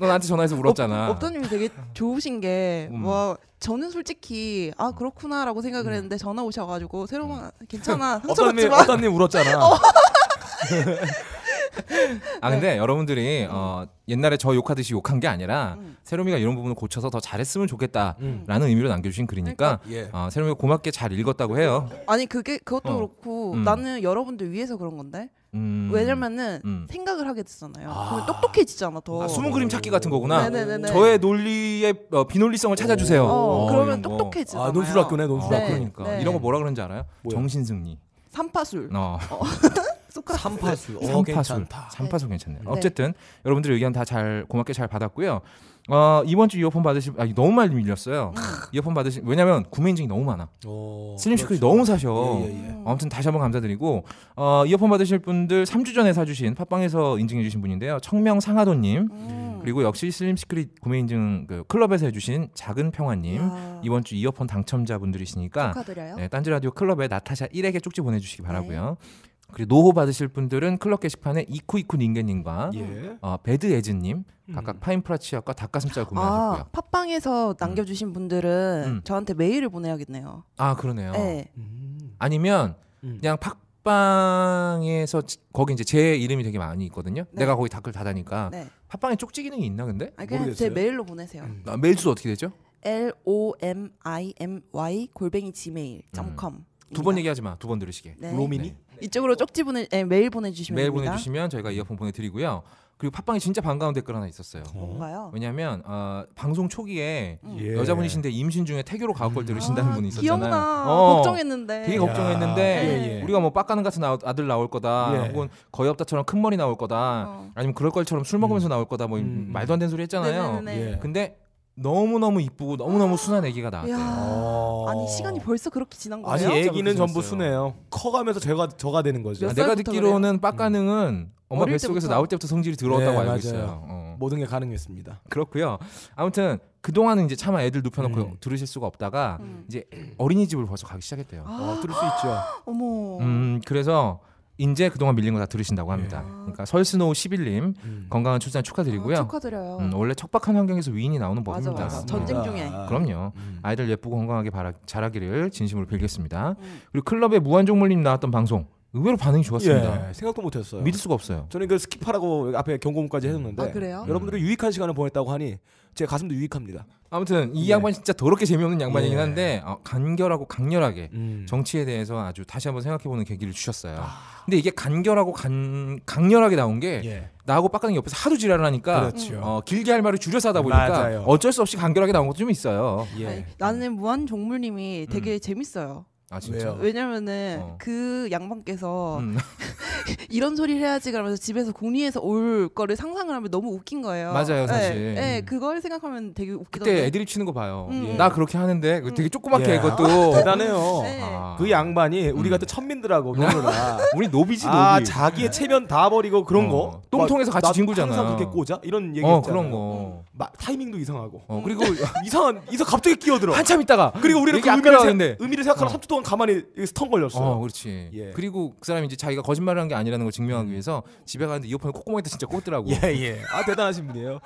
너 나한테 전화해서 울었잖아. 업다님이 되게 좋으신 게 음. 뭐 저는 솔직히 아 그렇구나라고 생각을 했는데 전화 오셔가지고 새로만 괜찮아 상처 어떤 받지 님 마. 어떤 님 울었잖아. 아 근데 여러분들이 어, 옛날에 저 욕하듯이 욕한 게 아니라 음. 세롬이가 이런 부분을 고쳐서 더 잘했으면 좋겠다라는 음. 의미로 남겨주신 글이니까 예. 어, 세롬이가 고맙게 잘 읽었다고 해요. 아니 그게 그것도 어. 그렇고 음. 나는 여러분들 위해서 그런 건데 음. 왜냐면은 음. 생각을 하게 됐잖아요. 아. 그러면 똑똑해지잖아 더. 아, 숨은 그림 찾기 같은 거구나. 네네네네. 저의 논리의 어, 비논리성을 찾아주세요. 어, 어, 그러면. 똑똑해지잖아요. 아 논술학교네 논술학교. 아, 네. 그러니까 네. 이런 거 뭐라 그런지 알아요? 뭐요? 정신승리. 삼파술. 어. 소크라테스. 삼파수. 어, 삼파술. 괜찮다. 삼파술 괜찮네요. 네. 어쨌든 여러분들의 의견 다 잘 고맙게 잘 받았고요. 어, 이번 주 이어폰 받으실 아, 너무 많이 밀렸어요. 음. 이어폰 받으실 왜냐면 구매 인증이 너무 많아. 어, 슬림 시크릿 그렇죠. 너무 사셔. 예, 예, 예. 음. 아무튼 다시 한번 감사드리고 어, 이어폰 받으실 분들 3주 전에 사주신 팟빵에서 인증해 주신 분인데요. 청명 상하도님 음. 그리고 역시 슬림 시크릿 구매 인증 그 클럽에서 해주신 작은 평화님 야. 이번 주 이어폰 당첨자 분들이시니까 축하드려요. 네, 딴지 라디오 클럽에 나타샤 1에게 쪽지 보내주시기 바라고요. 그리고 노호 받으실 분들은 클럽 게시판에 이쿠이쿠 닌게님과 예. 어, 배드 에즈님 각각 음. 파인프라 치약과 닭가슴살 구매하셨고요. 아 팟빵에서 남겨주신 분들은 음. 저한테 메일을 보내야겠네요. 아 그러네요. 네. 음. 아니면 음. 그냥 팟빵에서 지- 거기 이제 제 이름이 되게 많이 있거든요. 네. 내가 거기 댓글 다니까 네. 팟빵에 쪽지 기능이 있나 근데? 아니 그냥 제 모르겠어요. 메일로 보내세요. 음. 아, 메일 주소 어떻게 되죠? L O M I M Y 골뱅이 gmail.com 두 번 얘기하지 마. 두 번 들으시게. 네. 로미니? 네. 이쪽으로 쪽지 보내 에, 메일 보내주시면 메일 됩니다. 보내주시면 저희가 이어폰 보내드리고요. 그리고 팟빵에 진짜 반가운 댓글 하나 있었어요. 뭔가요? 왜냐하면 어, 방송 초기에 음. 예. 여자분이신데 임신 중에 태교로 가옥 걸 들으신다는 아, 분이 있었잖아요. 기억나. 어, 걱정했는데. 되게 야. 걱정했는데 예, 예. 우리가 뭐 빡가는 같은 아- 아들 나올 거다 예. 혹은 거의 없다처럼 큰 머리 나올 거다 어. 아니면 그럴 걸처럼 술 먹으면서 나올 거다 뭐 음. 말도 안 되는 소리 했잖아요 네네네. 예. 근데 너무너무 이쁘고 너무너무 순한 아기가 나왔대요 야. 어. 아니 시간이 벌써 그렇게 지난 거예요? 애기는 전부. 순해요. 커가면서 제가 저가 되는 거죠. 아, 몇 내가 살부터 듣기로는 빡가능은 엄마 어릴 뱃속에서 때부터. 나올 때부터 성질이 들어왔다고 네, 알고 맞아요. 있어요 어. 모든 게 가능했습니다. 그렇고요 아무튼 그동안은 이제 차마 애들 눕혀놓고 음. 들으실 수가 없다가 음. 이제 어린이집을 벌써 가기 시작했대요 아, 어, 들을 수 있죠. 어머. 음 그래서 이제 그동안 밀린 거 다 들으신다고 합니다 아. 그러니까 설스노우 11님 음. 건강한 출산 축하드리고요. 아, 축하드려요. 음, 원래 척박한 환경에서 위인이 나오는 맞아, 법입니다. 맞아. 음. 전쟁 중에. 그럼요. 음. 아이들 예쁘고 건강하게 바라, 자라기를 진심으로 빌겠습니다. 음. 그리고 클럽에 무한종물님 나왔던 방송 의외로 반응이 좋았습니다. 예, 생각도 못했어요. 믿을 수가 없어요. 저는 그 skip하라고 앞에 경고문까지 해줬는데 아 그래요? 여러분들이 유익한 시간을 보냈다고 하니 제 가슴도 유익합니다. 아무튼 이 예. 양반 진짜 더럽게 재미없는 양반이긴 예. 한데 어, 간결하고 강렬하게 음. 정치에 대해서 아주 다시 한번 생각해보는 계기를 주셨어요. 근데 이게 간결하고 간, 강렬하게 나온 게 예. 나하고 빡가는 옆에서 하도 지랄을 하니까 그렇죠. 어, 길게 할 말을 줄여서 하다 보니까 맞아요. 어쩔 수 없이 간결하게 나온 것도 좀 있어요. 예. 아니, 나는 무한 종물님이 되게 재밌어요. 아 진짜. 왜요? 왜냐면은 어. 그 양반께서 음. 이런 소리를 해야지 그러면서 집에서 궁리해서 올 거를 상상을 하면 너무 웃긴 거예요. 맞아요, 사실. 네, 네, 그걸 생각하면 되게 웃기던데. 그때 애드립 치는 거 봐요. 음. 나 그렇게 하는데 되게 조그맣게 예. 그것도. 대단해요. 네. 아. 그 양반이 우리 음. 같은 천민들하고 노느라 우리 노비지 노비. 아 자기의 체면 다 버리고 그런 어. 거 똥통에서 같이 나 뒹굴잖아. 항상 그렇게 꽂아 이런 얘기 어. 그런 거. 마- 타이밍도 이상하고 어 그리고 이상한 이상 갑자기 끼어들어. 한참 있다가 그리고 우리는 그안 의미를, 의미를 생각하러 어. 3초 동안 가만히 스턴 걸렸어요. 어, 그렇지. 예. 그리고 그 사람이 이제 자기가 거짓말을 한 게 아니라는 걸 증명하기 위해서 집에 가는데 이어폰을 콧구멍에다 진짜 꽂더라고. 예, 예. 아 대단하신 분이에요.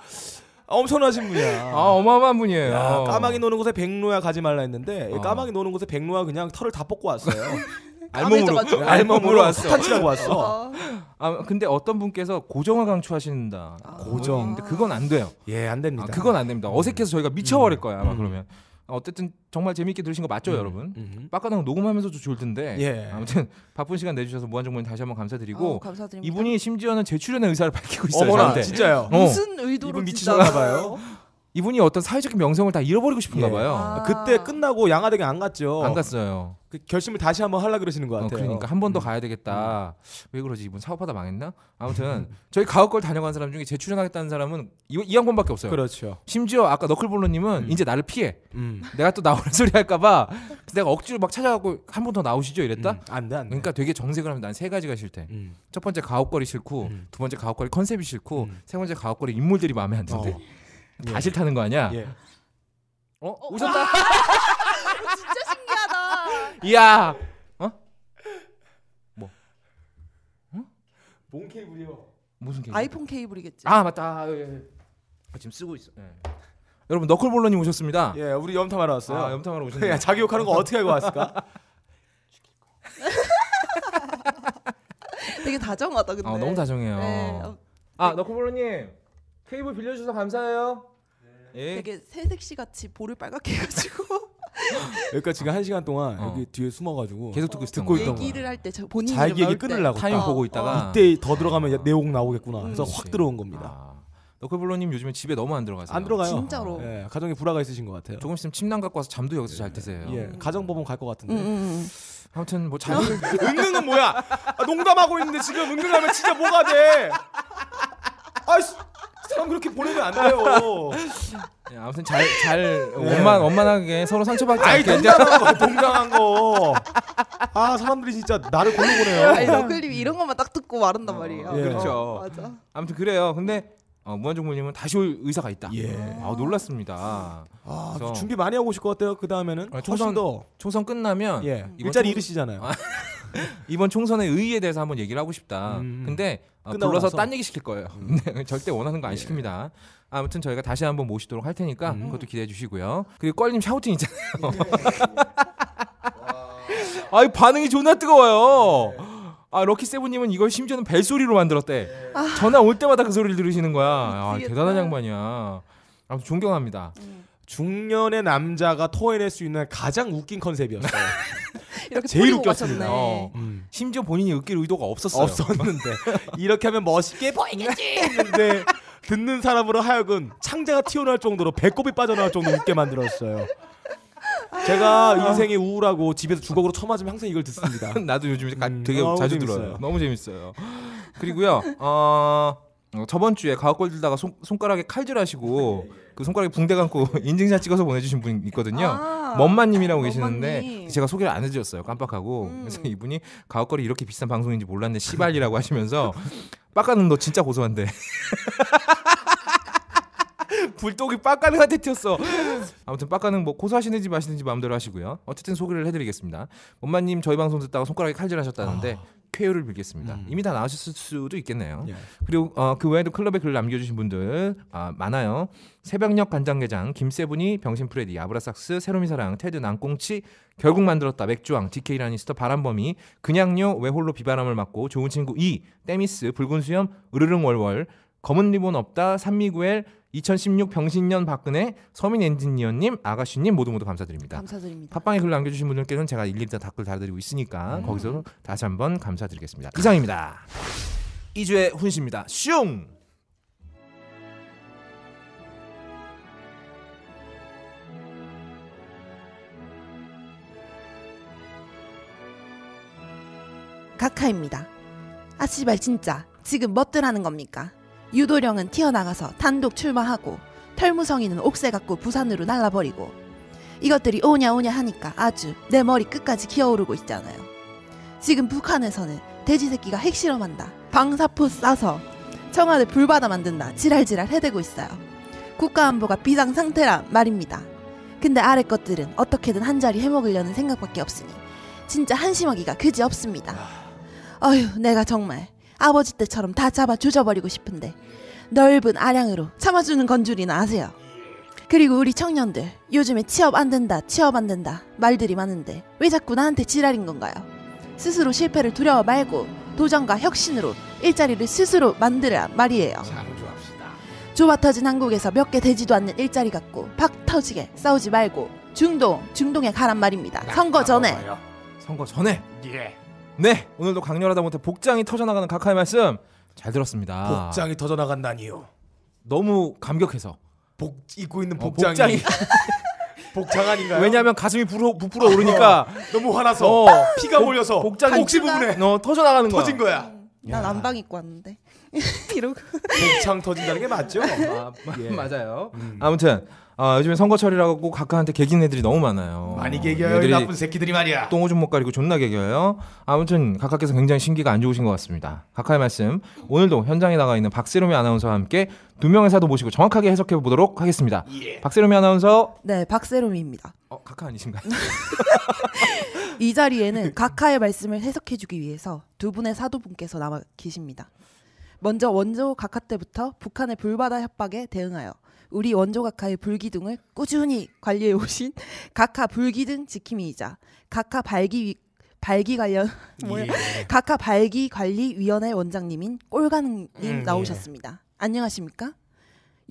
아, 엄청나신 분이야. 아 어마어마한 분이에요. 야, 까마귀 노는 곳에 백로야 가지 말라 했는데 어. 까마귀 노는 곳에 백로야 그냥 털을 다 뽑고 왔어요. 알몸으로 까매져가지고. 알몸으로 왔어. 탄치라고 왔어. 어. 아 근데 어떤 분께서 고정을 강추하신다. 아. 고정. 근데 그건 안 돼요. 예, 안 아, 됩니다. 그건 안 됩니다. 어색해서 저희가 미쳐버릴 음. 거야 아마 음. 그러면. 아, 어쨌든 정말 재밌게 들으신 거 맞죠, 여러분? 음. 빡가당 녹음하면서도 좋을 텐데. 예. 아무튼 바쁜 시간 내주셔서 무한정모님 다시 한번 감사드리고 어, 감사드립니다. 이분이 심지어는 재출연의 의사를 밝히고 있어요. 어머나, 저한테. 진짜요. 어. 무슨 의도로 이분 진짜- 미치셨나 봐요. 이분이 어떤 사회적인 명성을 다 잃어버리고 싶은가 예. 봐요. 아. 그때 끝나고 양화대교 안 갔죠. 안 갔어요. 그 결심을 다시 한번 하려 그러시는 것 어, 같아요. 그러니까 한 번더 음. 가야 되겠다. 왜 그러지? 이분 사업하다 망했나? 아무튼 저희 가옥걸 다녀간 사람 중에 재출연하겠다는 사람은 이, 이 양반밖에 없어요. 그렇죠. 심지어 아까 너클볼러님은 음. 이제 나를 피해. 음. 내가 또 나오는 소리 할까봐 내가 억지로 막 찾아가고 한 번 더 나오시죠 이랬다. 음. 안 돼, 안 돼. 그러니까 되게 정색을 하면 난 세 가지가 싫대. 음. 첫 번째 가옥거리 싫고, 음. 두 번째 가옥거리 컨셉이 싫고, 음. 세 번째 가옥거리 인물들이 마음에 안 든대. 어. 다 싫다는 거 아니야? 예. 어? 오셨다. 진짜 신기하다. 이야. 어? 뭔 케이블이요? 무슨 케이크? 아이폰 케이블이겠지. 아 맞다. 아, 예, 예. 아, 지금 쓰고 있어. 예. 여러분 너클볼러님 오셨습니다. 예, 우리 염탐하러 왔어요. 아 염탐하러 오셨네요. 야, 자기 욕하는 거 어떻게 알고 왔을까? 되게 다정하다 근데. 아 너무 다정해요. 네, 어, 아 너클볼러님 케이블 빌려주셔서 감사해요. 예. 되게 새색시 같이 볼을 빨갛게 해가지고 그러니까 지금 한 시간 동안 어. 여기 뒤에 숨어가지고 계속 듣고 있었던 듣고. 있던 거야. 얘기를 할 때 본인 자기 얘기. 끊으려고 타임 어, 보고 있다가 이때 더 들어가면 내용 나오겠구나. 그래서 음. 확 들어온 겁니다. 아, 너클볼러님 요즘에 집에 너무 안 들어가세요. 안 들어가요. 진짜로. 예, 가정에 불화가 있으신 것 같아요. 조금 있으면 침낭 갖고 와서 잠도 여기서 잘 테세요. 예, 가정법원 갈 것 같은데. 음, 음, 음. 아무튼 뭐 자기를 은근은 뭐야? 아, 농담하고 있는데 지금 은근하면 진짜 뭐가 돼? 아이씨, 사람 그렇게 보내면 안 돼요. 예, 아무튼 잘 잘 원만 원만하게 서로 상처받지 아이 않게 농담한 거, 농담한 거. 아 사람들이 진짜 나를 골로 보내요. 아니 너클님이 이런 것만 딱 듣고 말한단 말이에요. 예. 그렇죠. 어, 맞아. 아무튼 그래요. 근데 어, 무한정물님은 다시 올 의사가 있다. 예. 아 놀랐습니다. 아, 그래서- 준비 많이 하고 오실 것 같아요. 그 다음에는 아, 훨씬 총선- 더 총선 끝나면 예, 이번 일자리 총- 잃으시잖아요. 아, 이번 총선의 의의에 대해서 한번 얘기를 하고 싶다. 음. 근데 어, 끝나고 불러서 나서? 딴 얘기 시킬 거예요. 근데 절대 원하는 거 안 시킵니다. 아무튼 저희가 다시 한번 모시도록 할 테니까 음. 그것도 기대해 주시고요. 그리고 껄님 샤우팅 있잖아요. 아이 반응이 존나 뜨거워요. 아 럭키 세븐님은 이걸 심지어는 벨소리로 만들었대. 전화 올 때마다 그 소리를 들으시는 거야. 아. 대단한 양반이야. 아무튼 존경합니다. 음. 중년의 남자가 토해낼 수 있는 가장 웃긴 컨셉이었어요. 이렇게 제일 웃겼습니다. 어. 음. 심지어 본인이 웃길 의도가 없었어요. 없었는데 이렇게 하면 멋있게 보이겠지 했는데 듣는 사람으로 하여금 창자가 튀어나올 정도로 배꼽이 빠져나올 정도로 웃게 만들었어요. 제가 인생이 우울하고 집에서 주걱으로 쳐맞으면 항상 이걸 듣습니다. 나도 요즘 가- 음, 되게 자주 재밌어요. 들어요. 너무 재밌어요. 그리고요, 어, 어, 저번 주에 가옥걸 들다가 손, 손가락에 칼질하시고 그 손가락에 붕대 감고 인증샷 찍어서 보내주신 분 있거든요. 아, 먼마님이라고 계시는데 먼마님. 제가 소개를 안 해드렸어요. 깜빡하고 음. 그래서 이분이 가옥걸이 이렇게 비싼 방송인지 몰랐네 시발이라고 하시면서 빡가는 너 진짜 고소한데. 불독이 빡가능한테 튀었어. 아무튼 빡가능 뭐 고소하시는지 마시는지 마음대로 하시고요. 어쨌든 소개를 해드리겠습니다. 엄마님 저희 방송 듣다가 손가락에 칼질하셨다는데 쾌유를 빌겠습니다. 음. 이미 다 나으셨을 수도 있겠네요. 예. 그리고 어, 그 외에도 클럽에 글 남겨주신 분들 아, 많아요. 새벽녘 간장게장, 김세분이, 병신 프레디, 아브라삭스, 새로미 사랑, 테드 난꽁치, 결국 만들었다, 맥주왕, DK 라니스터, 바람범이, 그냥요, 외홀로 비바람을 맞고, 좋은 친구 이, 때미스, 붉은 수염, 으르릉 월월, 검은 리본 없다 산미구엘 2016 병신년 박근혜 서민 엔지니어님 아가씨님 모두 모두 감사드립니다. 감사드립니다. 팟빵에 글 남겨주신 분들께는 제가 일일이 다 댓글 달아드리고 있으니까 음. 거기서 다시 한번 감사드리겠습니다. 이상입니다. 2주의 훈시입니다. 슝! 카카입니다. 아씨발 진짜 지금 뭐 뭣들 하는 겁니까? 유도령은 튀어나가서 단독 출마하고 털무성이는 옥새 갖고 부산으로 날라버리고 이것들이 오냐 오냐 하니까 아주 내 머리 끝까지 기어오르고 있잖아요. 지금 북한에서는 돼지 새끼가 핵실험한다. 방사포 쏴서 청와대 불바다 만든다. 지랄지랄 해대고 있어요. 국가안보가 비상 상태란 말입니다. 근데 아래 것들은 어떻게든 한 자리 해먹으려는 생각밖에 없으니 진짜 한심하기가 그지 없습니다. 어휴 내가 정말 아버지 때처럼 다 잡아 조져버리고 싶은데 넓은 아량으로 참아주는 건 줄이나 아세요. 그리고 우리 청년들 요즘에 취업 안 된다 취업 안 된다 말들이 많은데 왜 자꾸 나한테 지랄인 건가요? 스스로 실패를 두려워 말고 도전과 혁신으로 일자리를 스스로 만들어야 말이에요. 좁아 터진 한국에서 몇 개 되지도 않는 일자리 갖고 팍 터지게 싸우지 말고 중동 중동에 가란 말입니다. 선거 전에. 선거 전에 예. 네 오늘도 강렬하다 못해 복장이 터져나가는 각하의 말씀 잘 들었습니다. 복장이 터져 나간다니요. 너무 감격해서 복 입고 있는 어, 복장이 복장이 복장 아닌가요? 왜냐하면 가슴이 부풀어, 부풀어 오르니까 너무 화나서 어, 피가 복- 몰려서 복장이 복시 부분에 어, 터져 나가는 거야. 터진 거야. 난 안방 입고 왔는데 이러고 복창 터진다는 게 맞죠? 아, 마- 예. 맞아요. 음. 아무튼 어, 요즘에 선거철이라고 각하한테 개긴 애들이 너무 많아요. 많이 개겨요 이 애들이 나쁜 새끼들이 말이야. 똥오줌 못 가리고 존나 개겨요. 아무튼 각하께서 굉장히 신기가 안 좋으신 것 같습니다. 각하의 말씀 오늘도 현장에 나가 있는 박세롬이 아나운서와 함께 두 명의 사도 모시고 정확하게 해석해 보도록 하겠습니다. 예. 박세롬이 아나운서 네 박세롬입니다. 어, 각하 아니신가요? 이 자리에는 각하의 말씀을 해석해 주기 위해서 두 분의 사도분께서 남아 계십니다. 먼저 원조 각하 때부터 북한의 불바다 협박에 대응하여 우리 원조 각하의 불기둥을 꾸준히 관리해 오신 각하 불기둥 지킴이이자 각하 발기 위- 발기 관련 뭐야? 예. 각하 발기 관리 위원회 원장님인 꼴가능님 음, 나오셨습니다. 안녕하십니까?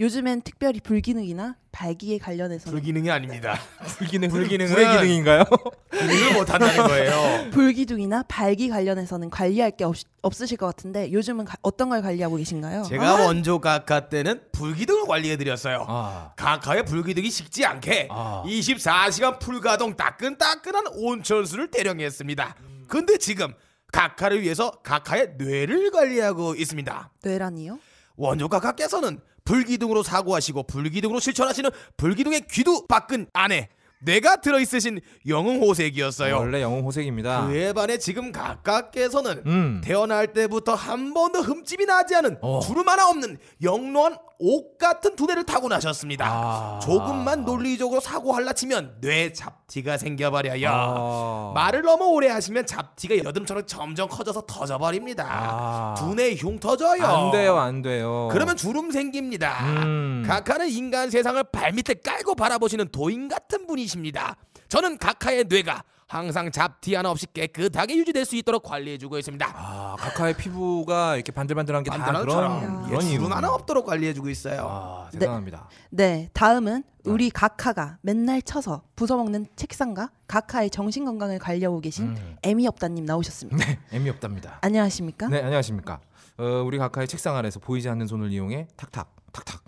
요즘엔 특별히 불기능이나 발기에 관련해서는 불기능이 아닙니다. 불기능 불기능은- 불의 기능인가요? 기능을 못 한다는 거예요. 불기둥이나 발기 관련해서는 관리할 게 없, 없으실 것 같은데 요즘은 가- 어떤 걸 관리하고 계신가요? 제가 원조 각하 때는 불기둥을 관리해 드렸어요. 아, 각하의 불기둥이 식지 않게 아. 24시간 풀가동 따끈따끈한 온천수를 대령했습니다. 근데 지금 각하를 위해서 각하의 뇌를 관리하고 있습니다. 뇌란이요? 원조 각하께서는 불기둥으로 사고하시고 불기둥으로 실천하시는 불기둥의 귀두 밖은 안에 뇌가 들어있으신 영웅 호색이었어요. 원래 영웅 호색입니다. 그에 반해 지금 각하께서는 음. 태어날 때부터 한 번도 흠집이 나지 않은 어. 주름 하나 없는 영롱한 옥 같은 두뇌를 타고나셨습니다. 아. 조금만 논리적으로 사고할라 치면 뇌 잡티가 생겨버려요. 아. 말을 너무 오래 하시면 잡티가 여드름처럼 점점 커져서 터져버립니다. 아. 두뇌 흉 터져요. 안 돼요, 안 돼요. 그러면 주름 생깁니다. 음. 각하는 인간 세상을 발밑에 깔고 바라보시는 도인 같은 분이십니다. 저는 각하의 뇌가 항상 잡티 하나 없이 깨끗하게 유지될 수 있도록 관리해주고 있습니다. 아, 각하의 피부가 이렇게 반들반들한 게 다 그런 그런 주름 이유. 하나 없도록 관리해주고 있어요. 아, 대단합니다. 네, 다음은 우리 각하가 맨날 쳐서 부숴먹는 책상과 각하의 정신 건강을 관리하고 계신 음. 애미 없다님 나오셨습니다. 네, 애미 없답니다. 안녕하십니까? 네, 안녕하십니까. 어, 우리 각하의 책상 아래서 보이지 않는 손을 이용해 탁탁 탁탁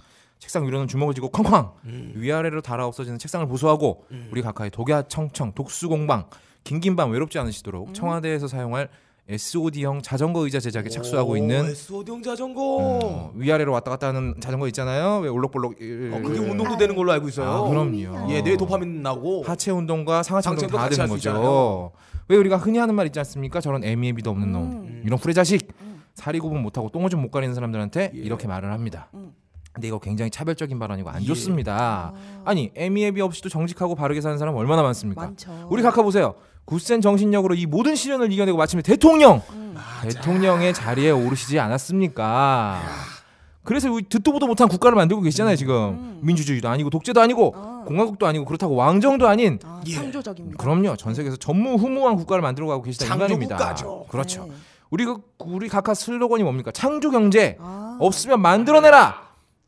책상 위로는 주먹을 쥐고 쾅쾅 위아래로 달아 없어지는 책상을 보수하고 우리 각하의 독야 청청 독수 공방 긴긴 밤 외롭지 않으시도록 청와대에서 사용할 SOD형 자전거 의자 제작에 착수하고 있는 SOD형 자전거. 어, 위아래로 왔다 갔다 하는 자전거 있잖아요. 왜 올록볼록 어, 그게 운동도 되는 걸로 알고 있어요. 아, 그럼요. 예, 뇌 도파민 나고. 하체 운동과 상하체 운동 다 되는 거죠. 있잖아요. 왜 우리가 흔히 하는 말 있지 않습니까? 저런 애미애비도 없는 놈, 음. 이런 풀의 자식, 사리 구분 못하고 똥오줌 못 가리는 사람들한테 예. 이렇게 말을 합니다. 음. 근데 이거 굉장히 차별적인 발언이고 안 예. 좋습니다. 아니 애미애비 없이도 정직하고 바르게 사는 사람 얼마나 많습니까? 많죠. 우리 각하 보세요. 굳센 정신력으로 이 모든 시련을 이겨내고 마침내 대통령, 음. 대통령의 자리에 오르시지 않았습니까? 그래서 우리 듣도 보도 못한 국가를 만들고 계시잖아요 지금 음. 민주주의도 아니고 독재도 아니고 아. 공화국도 아니고 그렇다고 왕정도 아닌 아, 예. 창조적입니다. 그럼요 전 세계에서 전무후무한 국가를 만들어 가고 계시다 이 말입니다. 창조국가죠. 그렇죠. 네. 우리 그 우리 각하 슬로건이 뭡니까? 창조 경제 아. 없으면 만들어내라.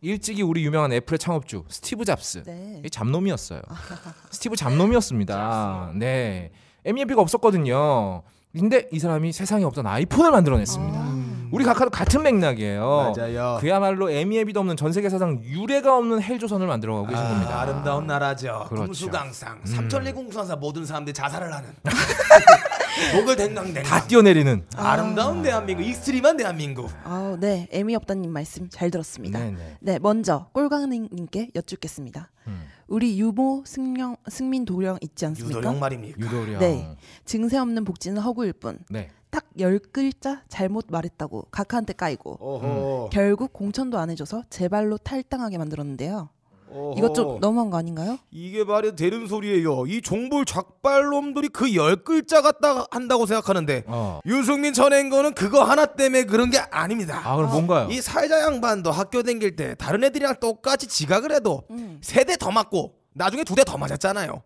일찍이 우리 유명한 애플의 창업주 스티브 잡스 네. 이 잡놈이었어요. 스티브 잡놈이었습니다. 네, 애비가 없었거든요. 근데 이 사람이 세상에 없던 아이폰을 만들어냈습니다. 우리 각하도 같은 맥락이에요. 맞아요. 그야말로 애비도 없는 전 세계 사상 유례가 없는 헬조선을 만들어가고 계신 겁니다. 아름다운 나라죠. 그렇죠. 금수강산, 음. 삼천리 공수한사 모든 사람들이 자살을 하는. 목을 댕당댕. 다 뛰어내리는. 아름다운 대한민국, extreme한 대한민국. 아, 네. 애미 없다님 말씀 잘 들었습니다. 네네. 네, 먼저 꼴강님께 여쭙겠습니다. 음. 우리 유모 승령, 승민 도령 있지 않습니까? 유도령 말입니까? 유도령. 네. 증세 없는 복지는 허구일 뿐. 네. 딱 열 글자 잘못 말했다고 각하한테 까이고 어허. 결국 공천도 안 해줘서 제 발로 탈당하게 만들었는데요. 어허. 이것 좀 너무한 거 아닌가요? 이게 말이 되는 소리예요. 이 종불 작발놈들이 그 열 글자 갖다 한다고 생각하는데 어. 유승민 전행 거는 그거 하나 때문에 그런 게 아닙니다. 아 그럼 뭔가요? 이 사회자 양반도 학교 다닐 때 다른 애들이랑 똑같이 지각을 해도 음. 세대 더 맞고 나중에 두 대 더 맞았잖아요.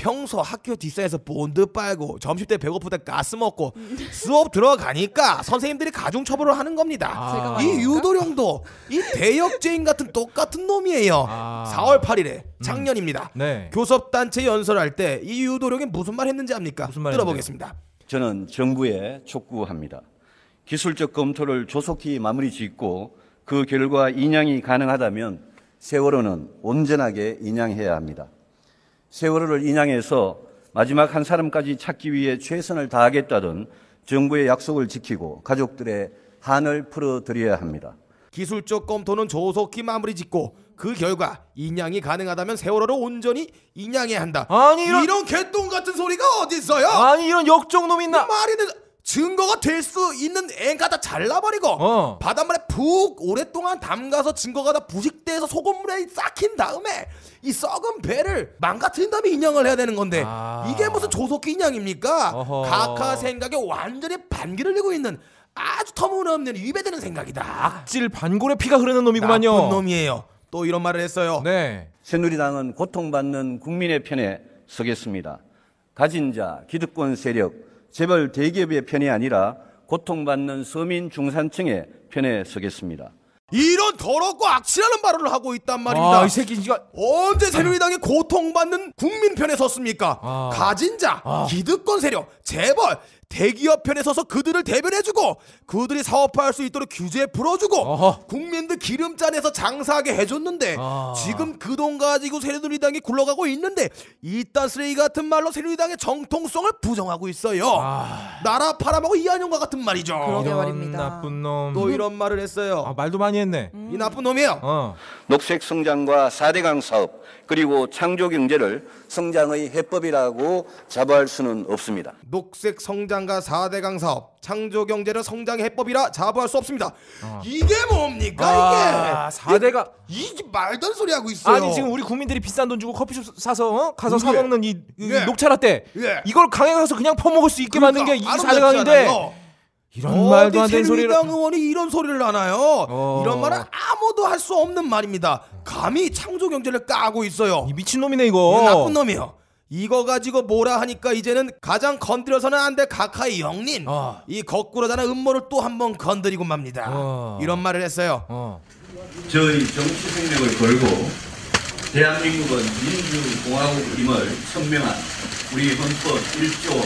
평소 학교 뒷산에서 본드 빨고 점심 때 배고플 때 가스 먹고 수업 들어가니까 선생님들이 가중 처벌을 하는 겁니다. 아. 이 유도령도 이 대역죄인 같은 똑같은 놈이에요. 아. 4월 8일에 작년입니다. 네. 교섭단체 연설할 때 이 유도령이 무슨 말 했는지 압니까? 무슨 말 들어보겠습니다. 저는 정부에 촉구합니다. 기술적 검토를 조속히 마무리 짓고 그 결과 인양이 가능하다면 세월호는 온전하게 인양해야 합니다. 세월호를 인양해서 마지막 한 사람까지 찾기 위해 최선을 다하겠다던 정부의 약속을 지키고 가족들의 한을 풀어드려야 합니다. 기술적 검토는 조속히 마무리 짓고 그 결과 인양이 가능하다면 세월호를 온전히 인양해야 한다. 아니, 이런- 이런 개똥 같은 소리가 어디 있어요? 아니 이런 역적놈 있나? 말이 는 증거가 될 수 있는 앵가 다 잘라버리고 어. 바닷물에 푹 오랫동안 담가서 증거가 다 부식돼서 소금물에 삭힌 다음에 이 썩은 배를 망가뜨린 다음에 인양을 해야 되는 건데 아. 이게 무슨 조속히 인양입니까? 어허. 각하 생각에 완전히 반기를 내고 있는 아주 터무니없는 위배되는 생각이다. 악질 반골의 피가 흐르는 놈이구만요. 나쁜 놈이에요. 또 이런 말을 했어요. 네. 새누리당은 고통받는 국민의 편에 서겠습니다. 가진 자, 기득권 세력, 재벌 대기업의 편이 아니라 고통받는 서민 중산층의 편에 서겠습니다. 이런 더럽고 악취나는 발언을 하고 있단 말입니다. 아, 이 새끼 진짜 언제 새누리당이 고통받는 국민 편에 섰습니까? 아. 가진 자, 아. 기득권 세력, 재벌, 대기업 편에 서서 그들을 대변해주고 그들이 사업화할 수 있도록 규제 풀어주고 어허. 국민들 기름잔에서 장사하게 해줬는데 아. 지금 그 돈 가지고 새누리당이 굴러가고 있는데 이딴 쓰레기 같은 말로 새누리당의 정통성을 부정하고 있어요. 아. 나라 팔아먹고 이한용과 같은 말이죠. 그러게 말입니다. 나쁜 놈. 또 이런 말을 했어요. 아 말도 많이 했네. 이 나쁜 놈이에요. 어. 녹색 성장과 4대강 사업 그리고 창조 경제를 성장의 해법이라고 자부할 수는 없습니다. 녹색 성장과 4대강 사업, 창조 경제를 성장의 해법이라 자부할 수 없습니다. 이게 뭡니까 아, 이게? 4대가 이게 말도 안 소리 하고 있어요. 아니 지금 우리 국민들이 비싼 돈 주고 커피숍 사서 어? 가서 예. 사 먹는 이, 이 예. 녹차라떼 예. 이걸 강에 가서 그냥 퍼먹을 수 있게 만든 게이 그러니까 4대강인데 아름답잖아요. 이런 말도 안 되는 소리를 새누리당 의원이 이런 소리를 하나요? 어. 이런 말은 아무도 할 수 없는 말입니다. 감히 창조 경제를 까고 있어요. 이 미친 놈이네 이거 이거 나쁜 놈이요. 이거 가지고 뭐라 하니까 이제는 가장 건드려서는 안될 각하의 영린 어. 이 거꾸로 자는 음모를 또 한 번 건드리고 맙니다. 어. 이런 말을 했어요. 어. 저희 정치 생명을 걸고 대한민국은 민주공화국임을 천명한 우리 헌법 1조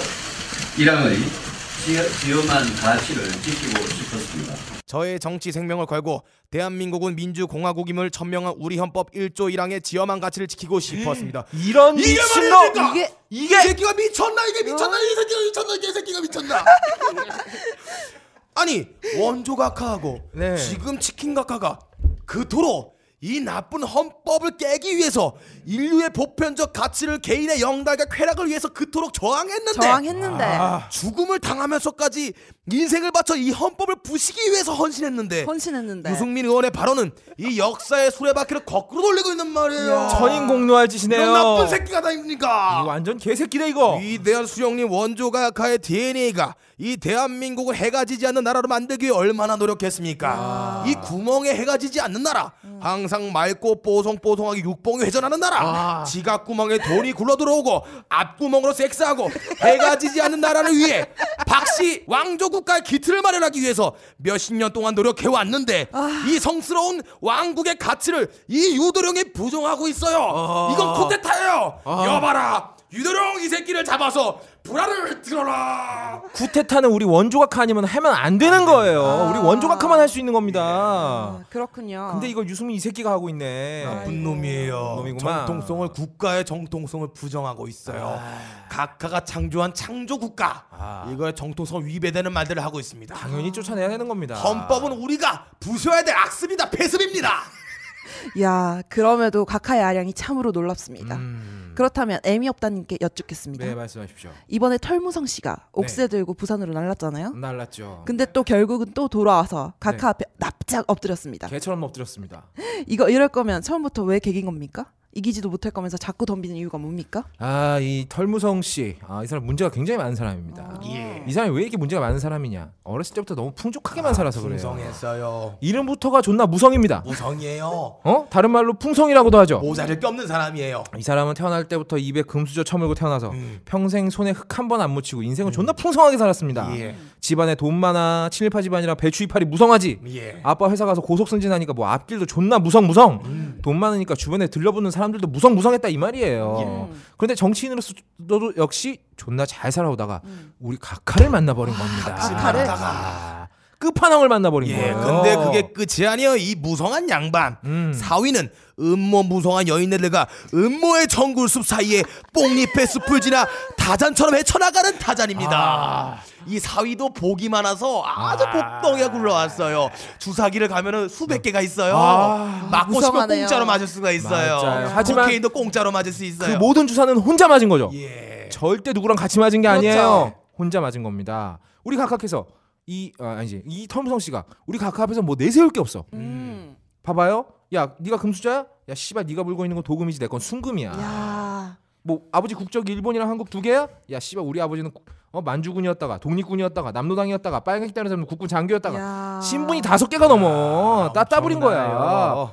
1항의 지엄한 가치를 지키고 싶었습니다. 저의 정치 생명을 걸고 대한민국은 민주공화국임을 천명한 우리 헌법 1조 1항의 지엄한 가치를 지키고 싶었습니다. 이런 이게 미친놈 말입니까? 이게 이게 이 새끼가 미쳤나 이게 미쳤나 이 새끼가 미쳤나 이 새끼가 미쳤나 아니 원조 각하하고 네. 지금 치킨 각하가 그토록 이 나쁜 헌법을 깨기 위해서 인류의 보편적 가치를 개인의 영달과 쾌락을 위해서 그토록 저항했는데 저항했는데 아. 죽음을 당하면서까지 인생을 바쳐 이 헌법을 부시기 위해서 헌신했는데 헌신했는데 유승민 의원의 발언은 이 역사의 수레바퀴를 거꾸로 돌리고 있는 말이에요. 천인 공노할 짓이네요 이런 나쁜 새끼가 다 입니까? 이거 완전 개새끼네 이거 위대한 수령님 원조가 약하의 DNA가 이 대한민국을 해가 지지 않는 나라로 만들기 위해 얼마나 노력했습니까? 이 구멍에 해가 지지 않는 나라, 항상 맑고 뽀송뽀송하게 육봉이 회전하는 나라, 지갑 구멍에 돈이 굴러 들어오고 앞구멍으로 섹스하고 해가 지지 않는 나라를 위해 박씨 왕조 국가의 기틀을 마련하기 위해서 몇십 년 동안 노력해 왔는데 이 성스러운 왕국의 가치를 이 유도령이 부정하고 있어요. 이건 쿠데타예요. 여봐라. 유도령 이 새끼를 잡아서 불화를 들어라. 쿠데타는 우리 원조각하 아니면 하면 안 되는 거예요. 아. 우리 원조각하만 할 수 있는 겁니다. 아, 그렇군요. 근데 이걸 유승민 이 새끼가 하고 있네. 나쁜 놈이에요. 놈이구만. 정통성을 국가의 정통성을 부정하고 있어요. 각하가 창조한 창조 국가 아. 이거의 정통성 위배되는 말들을 하고 있습니다. 당연히 쫓아내야 되는 겁니다. 헌법은 우리가 부숴야 될 악습이다, 폐습입니다. 야, 그럼에도 각하의 아량이 참으로 놀랍습니다. 음. 그렇다면 애미 없다님께 여쭙겠습니다. 네 말씀하십시오. 이번에 털무성 씨가 옥새 네. 들고 부산으로 날랐잖아요. 날랐죠. 근데 또 결국은 또 돌아와서 각하 네. 앞에 납작 엎드렸습니다. 개처럼 엎드렸습니다. 이거 이럴 거면 처음부터 왜 개긴 겁니까? 이기지도 못할 거면서 자꾸 덤비는 이유가 뭡니까? 아 이 털무성 씨, 아이 사람 문제가 굉장히 많은 사람입니다. 예. 이 사람이 왜 이렇게 문제가 많은 사람이냐? 어렸을 때부터 너무 풍족하게만 살아서 그래요. 풍성했어요. 이름부터가 존나 무성입니다. 무성이에요. 어? 다른 말로 풍성이라고도 하죠. 모자를 껴없는 사람이에요. 이 사람은 태어날 때부터 입에 금수저 처물고 태어나서 음. 평생 손에 흙 한 번 안 묻히고 인생을 존나 풍성하게 살았습니다. 예. 집안에 돈 많아 친일파 집안이라 배추 이파리 무성하지. 예. 아빠 회사 가서 고속 승진하니까 뭐 앞길도 존나 무성 무성. 음. 돈 많으니까 주변에 들러붙는 사람들도 무성 무성했다 이 말이에요. 예. 그런데 정치인으로서도 역시 존나 잘 살아오다가 우리 각하를 만나버린 겁니다. 각하를? 아, 끝판왕을 만나버린 예. 거예요. 근데 그게 끝이 아니에요. 이 무성한 양반. 음. 사위는 음모 무성한 여인네들과 음모의 정글숲 사이에 뽕잎의 숲을 지나 다잔처럼 헤쳐나가는 타잔입니다. 이 사위도 복이 많아서 아주 복덩이가 굴러왔어요. 주사기를 가면은 수백 개가 있어요. 아, 맞고 싶으면. 공짜로 맞을 수가 있어요. 맞아요. 하지만 코케인도 공짜로 맞을 수그 있어요. 모든 주사는 혼자 맞은 거죠. 예. 절대 누구랑 같이 맞은 게 그렇죠. 아니에요. 혼자 맞은 겁니다. 우리 각하께서 이 아, 아니지 이 털무성 씨가 우리 각하 앞에서 뭐 내세울 게 없어. 음. 봐봐요. 야, 네가 금수저야? 야, 씨발, 네가 물고 있는 건 도금이지 내 건 순금이야. 야. 뭐 아버지 국적이 일본이랑 한국 두 개야? 야, 씨발, 우리 아버지는 국- 어, 만주군이었다가 독립군이었다가 남로당이었다가 사람 국군 장교였다가 야. 신분이 다섯 개가 넘어. 따따부린 거야.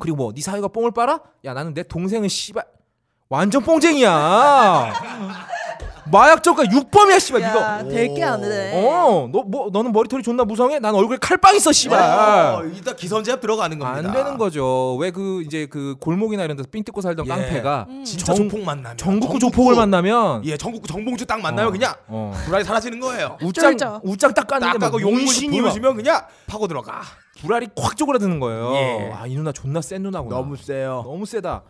그리고 뭐 네 사위가 뽕을 빨아? 야, 나는 내 동생은 씨발 완전 뽕쟁이야. 마약 저가 육범이야, 씨발. 야, 네가 될게 안 돼. 어, 너 뭐 너는 머리털이 존나 무성해? 난 얼굴에 칼빵 있어, 씨발. 어, 일단 기선제압 들어가는 겁니다. 안 되는 거죠. 왜 그 이제 그 골목이나 이런 데서 삥 뜯고 살던 예. 깡패가 진짜 정- 조폭 만나면 전국구 조폭을 만나면 예, 전국구 정봉주 딱 만나면 어, 그냥 어. 불알이 사라지는 거예요. 우짱 쩔죠. 우짱 딱딱 가고 용문이 용신이 막 보여주면 그냥 파고 들어가. 불알이 확 쪼그라드는 거예요. 예. 아 이 누나 존나 센 누나구나. 세요. 너무 세다.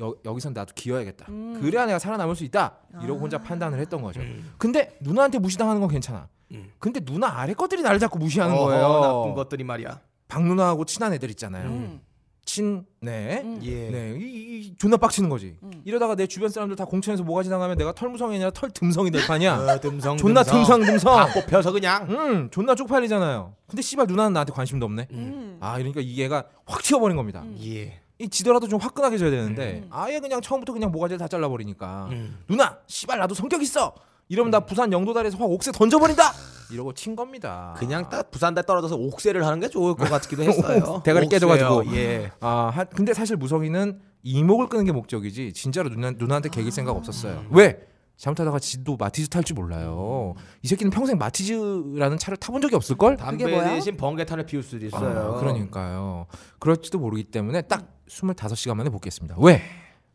여, 여기선 나도 기어야겠다. 음. 그래야 내가 살아남을 수 있다. 이러고 혼자 판단을 했던 거죠. 음. 근데 누나한테 무시당하는 건 괜찮아. 음. 근데 누나 아래 것들이 나를 자꾸 무시하는 어허, 거예요. 나쁜 것들이 말이야. 박 누나하고 친한 애들 있잖아요. 음. 친, 네. 음. 예. 네, 이, 이 존나 빡치는 거지. 음. 이러다가 내 주변 사람들 다 공천에서 모가지 당하면 내가 털무성이 아니라 털듬성이 될 판이야. 어, 듬성 존나 듬성 듬성. 다 뽑혀서 그냥. 음, 존나 쪽팔리잖아요. 근데 씨발 누나는 나한테 관심도 없네. 음. 아, 이러니까 이 얘가 확 튀어버린 겁니다. 음. 예. 이 지더라도 좀 화끈하게 져야 되는데 음. 아예 그냥 처음부터 그냥 모가지를 다 잘라버리니까 음. 누나, 씨발 나도 성격 있어. 이러면 나 부산 영도다리에서 확 옥새 던져버린다. 이러고 친 겁니다. 그냥 딱 부산대 떨어져서 옥새를 하는 게 좋을 것 같기도 했어요. 대가리. 깨져가지고. 예. 아, 하, 근데 사실 무성이는 이목을 끄는 게 목적이지 진짜로 누나 누나한테 개길 생각 없었어요. 왜? 잘못하다가 지도 마티즈 탈 줄 몰라요. 이 새끼는 평생 마티즈라는 차를 타본 적이 없을 걸? 담배 그게 뭐야? 대신 번개탄을 피울 수도 있어요. 아, 그러니까요. 그럴지도 모르기 때문에 딱 25시간 만에 복귀했습니다. 왜?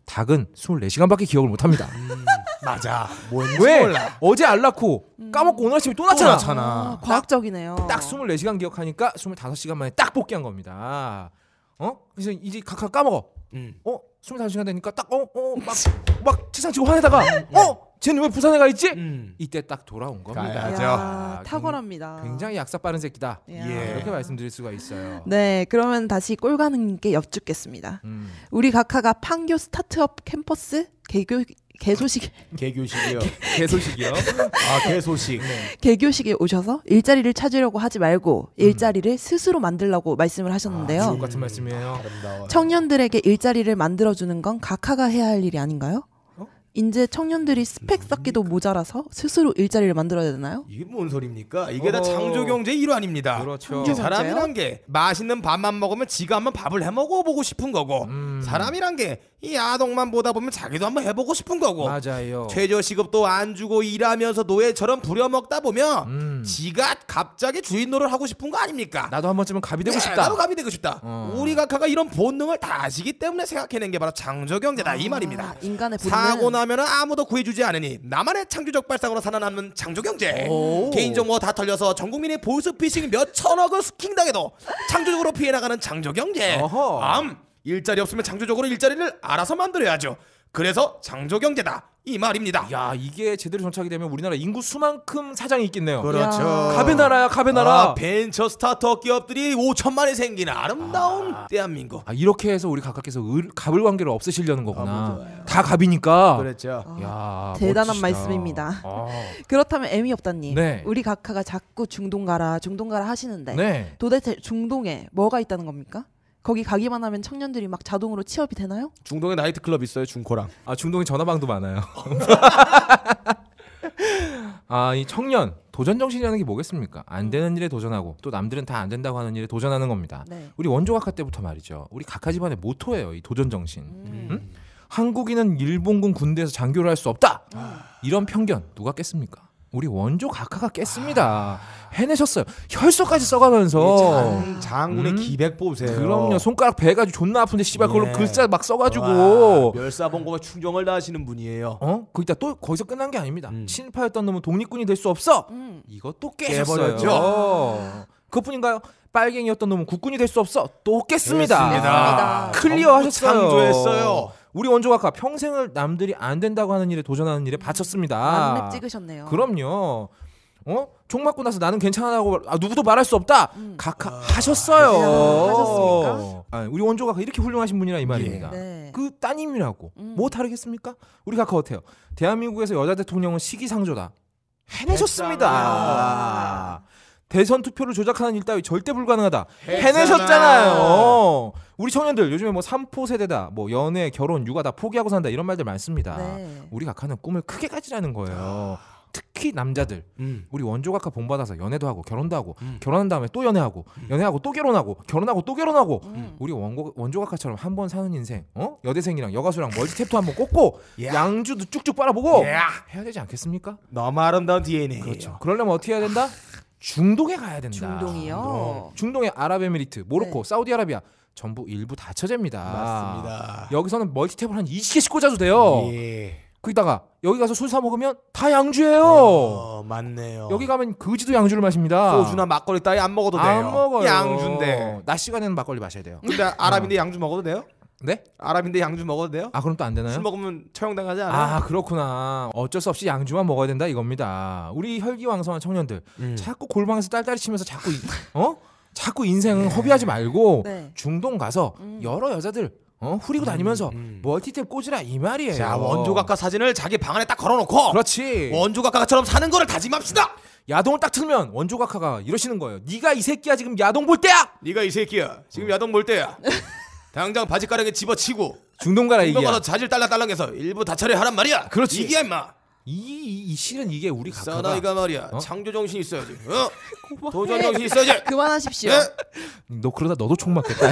닭은 24시간밖에 기억을 못 합니다. 맞아. 뭔지 왜? 몰라. 어제 알 낳고 까먹고 오늘 아침에 또또 낳잖아. 낳잖아. 아, 과학적이네요. 딱 24시간 기억하니까 25시간 만에 딱 복귀한 겁니다. 어? 그래서 이제 각각 까먹어. 음. 어? 25시간 되니까 딱 어? 어? 막, 막 책상 치고 화내다가 어? 쟤는 왜 부산에 가 있지? 음. 이때 딱 돌아온 겁니다. 가야죠. 야, 아, 탁월합니다. 굉장히 약삭 빠른 새끼다. 야. 예. 이렇게 말씀드릴 수가 있어요. 네, 그러면 다시 꼴가능님께 여쭙겠습니다. 음. 우리 각하가 판교 스타트업 캠퍼스 개교 개소식 개교식이요. 개소식이요. 아 개소식. 개교식에 오셔서 일자리를 찾으려고 하지 말고 일자리를 스스로 만들라고 말씀을 하셨는데요. 주옥 같은 말씀이에요. 아름다워. 청년들에게 일자리를 만들어주는 건 각하가 해야 할 일이 아닌가요? 어? 이제 청년들이 스펙 쌓기도 모자라서 스스로 일자리를 만들어야 되나요? 이게 뭔 소리입니까? 이게 다 어허. 창조 경제의 일환입니다. 그렇죠. 사람이란 게 맛있는 밥만 먹으면 지가 한번 밥을 해 먹어보고 싶은 거고 음. 사람이란 게 이 아동만 보다 보면 자기도 한번 해보고 싶은 거고 맞아요. 최저 시급도 안 주고 일하면서 노예처럼 부려먹다 보면 음. 지가 갑자기 주인 노릇 하고 싶은 거 아닙니까? 나도 한 번쯤은 갑이 되고 네, 싶다. 나도 갑이 되고 싶다. 어. 우리 각하가 이런 본능을 다 아시기 때문에 생각해낸 게 바로 창조 경제다 이 말입니다. 아, 인간의 본능. 사고 나면 아무도 구해주지 않으니 나만의 창조적 발상으로 살아남는 창조경제. 개인정보 다 털려서 전 국민이 보이스피싱 몇 천억을 스킹당해도 창조적으로 피해나가는 창조경제. 어허. 암 일자리 없으면 창조적으로 일자리를 알아서 만들어야죠 그래서 창조경제다 이 말입니다 야 이게 제대로 정착이 되면 우리나라 인구 수만큼 사장이 있겠네요. 그렇죠 야. 갑의 나라야 갑의 나라. 아, 벤처 스타트업 기업들이 5천만이 생기는 아름다운 대한민국 아, 이렇게 해서 우리 각각께서 을, 갑을 관계를 없애시려는 거구나. 좋아요. 다 갑이니까. 그렇죠 야, 대단한 멋지시다. 말씀입니다. 아, 그렇다면 에미 없다님, 네. 우리 각하가 자꾸 중동 가라, 중동 가라 하시는데 네. 도대체 중동에 뭐가 있다는 겁니까? 거기 가기만 하면 청년들이 막 자동으로 취업이 되나요? 중동에 나이트클럽 있어요 중코랑 아 중동에 전화방도 많아요. 아 이 청년 도전 정신이라는 게 뭐겠습니까? 안 되는 일에 도전하고 또 남들은 다 안 된다고 하는 일에 도전하는 겁니다. 네. 우리 원조 각하 때부터 말이죠. 우리 각하 집안의 모토예요. 이 도전 정신. 음. 응? 한국인은 일본군 군대에서 장교를 할 수 없다. 이런 편견 누가 깼습니까? 우리 원조 각하가 깼습니다. 해내셨어요. 혈서까지 써가면서. 장, 장군의 음? 기백 보세요. 그럼요. 손가락 베가지고 존나 아픈데 씨발 그걸로 예. 글자 막 써가지고. 와, 멸사봉고에 충정을 다하시는 분이에요. 어? 거기다 또 거기서 끝난 게 아닙니다. 음. 친일파였던 놈은 독립군이 될 수 없어. 음. 이것도 깨셨어요. 깨버렸죠. 그것뿐인가요? 빨갱이였던 놈은 국군이 될 수 없어. 또 깼습니다. 깼습니다. clear 하셨어요. 창조했어요. 우리 원조 각하가 평생을 남들이 안 된다고 하는 일에 도전하는 일에 바쳤습니다. 만렙 찍으셨네요. 그럼요. 어? 총 맞고 나서 나는 괜찮다고 아, 누구도 말할 수 없다. 음. 각하 하셨어요. 야, 하셨습니까? 아, 우리 원조각가 이렇게 훌륭하신 분이라 이 말입니다. 네. 그 따님이라고 음. 뭐 다르겠습니까? 우리 각하 어때요? 대한민국에서 여자 대통령은 시기상조다. 해내셨습니다. 대선 투표를 조작하는 일 따위 절대 불가능하다. 해내셨잖아요. 우리 청년들 요즘에 뭐 삼포 세대다, 뭐 연애, 결혼, 육아 다 포기하고 산다 이런 말들 많습니다. 네. 우리 각하는 꿈을 크게 가지라는 거예요. 특히 남자들 음. 우리 원조 각하 본받아서 연애도 하고 결혼도 하고 음. 결혼한 다음에 또 연애하고 연애하고 또 결혼하고 결혼하고 또 결혼하고 음. 우리 원고, 원조 각하처럼 한 번 사는 인생 어 여대생이랑 여가수랑 멀티탭도 한번 꽂고 야. 양주도 쭉쭉 빨아보고 야. 해야 되지 않겠습니까? 너무 아름다운 DNA. 그렇죠. 그러려면 어떻게 해야 된다? 중동에 가야 된다. 중동이요. 중동 의 아랍에미리트, 모로코, 네. 사우디아라비아 전부 일부 다 처제입니다. 맞습니다. 여기서는 멀티탭을 한 20개씩 꽂아도 돼요. 예. 거기다가 여기 가서 술 사 먹으면 다 양주예요. 어, 맞네요. 여기 가면 거지도 양주를 마십니다. 소주나 막걸리 따위 안 먹어도 돼요. 안 먹어요. 양주인데. 낮 시간에는 막걸리 마셔야 돼요. 근데 아랍인데 양주 먹어도 돼요? 네? 아랍인데 양주 먹어도 돼요? 아 그럼 또 안 되나요? 술 먹으면 처형당하지 않아요? 아 그렇구나. 어쩔 수 없이 양주만 먹어야 된다 이겁니다. 우리 혈기왕성한 청년들 음. 자꾸 골방에서 딸딸이 치면서 자꾸 이- 어? 자꾸 인생은 허비하지 말고 네. 중동 가서 음. 여러 여자들 어? 후리고 다니면서 음. 멀티탭 꽂으라 이 말이에요. 자 원조 각하 사진을 자기 방 안에 딱 걸어놓고 그렇지. 원조 각하처럼 사는 거를 다짐합시다. 야동을 딱 틀면 원조 각하가 이러시는 거예요. 네가 이 새끼야 지금 야동 볼 때야. 네가 이 새끼야 지금 야동 볼 때야. 당장 바지가랑에 집어치고 중동 가라 이게. 가서 자질 딸랑딸랑해서 일부 다처리 하란 말이야. 그렇지. 이게 임마. 이, 이, 이 실은 이게 우리 각하가 사나이가 말이야. 어? 창조 정신 있어야지. 어? 도전 정신 있어야지. 그만하십시오. 네? 너 그러다 너도 총 맞겠다.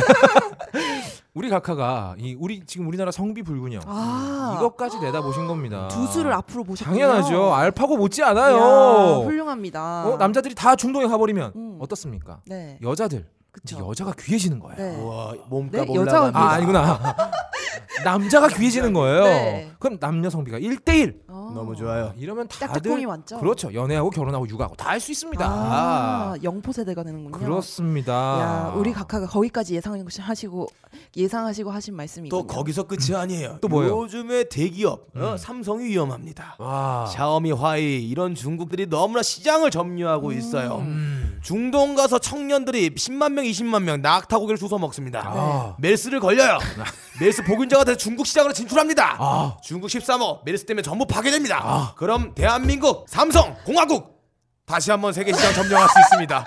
우리 각하가 이 우리 지금 우리나라 성비 불균형 아, 이것까지 내다 보신 겁니다. 두 수를 앞으로 보셨군요. 당연하죠. 알파고 못지 않아요. 훌륭합니다. 어, 남자들이 다 중동에 가버리면 음. 어떻습니까? 네. 여자들 그쵸. 여자가 귀해지는 거예요. 네. 우와 몸값 네, 올라갑니다. 여자가 아 아니구나. 남자가 귀해지는 거예요. 네. 그럼 남녀 성비가 1대1 어. 너무 좋아요. 이러면 다들? 그렇죠. 연애하고 결혼하고 육아하고 다 할 수 있습니다. 아, 영포 세대가 되는군요. 그렇습니다. 야, 우리 각하가 거기까지 예상하시고 예상하시고 하신 말씀이군요. 또 거기서 끝이 아니에요. 또 뭐예요? 요즘에 대기업 어, 음. 삼성이 위험합니다. 와. 샤오미, 화이 이런 중국들이 너무나 시장을 점유하고 있어요. 음. 중동 가서 청년들이 10만 명, 20만 명 낙타고기를 주워 먹습니다. 아. 메르스를 걸려요. 메르스 보균자가 돼서 중국 시장으로 진출합니다. 아. 중국 13호 메르스 때문에 전부 파괴됩니다. 그럼 대한민국 삼성 공화국 다시 한번 세계 시장 점령할 수 있습니다.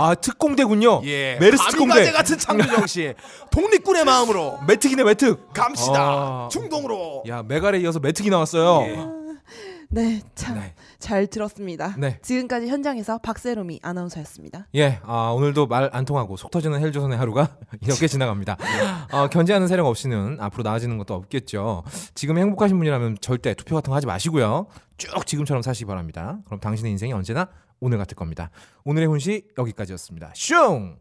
아 특공대군요. 예, 메르스 특공대. 같은 창조 정신, 독립군의 마음으로 메특이네 메특. 갑시다. 아. 중동으로. 야 메갈에 이어서 메특이 나왔어요. 예. 네, 참잘 네. 들었습니다. 네. 지금까지 현장에서 박세롬이 아나운서였습니다. 예, 아, 오늘도 말 안 통하고 속 터지는 헬조선의 하루가 이렇게 지나갑니다. 어, 견제하는 세력 없이는 앞으로 나아지는 것도 없겠죠. 지금 행복하신 분이라면 절대 투표 같은 거 하지 마시고요. 쭉 지금처럼 사시기 바랍니다. 그럼 당신의 인생이 언제나 오늘 같을 겁니다. 오늘의 훈시 여기까지였습니다. 슝!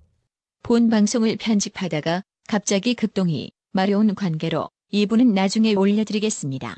본 방송을 편집하다가 갑자기 급동이 마려운 관계로 2부는 나중에 올려드리겠습니다.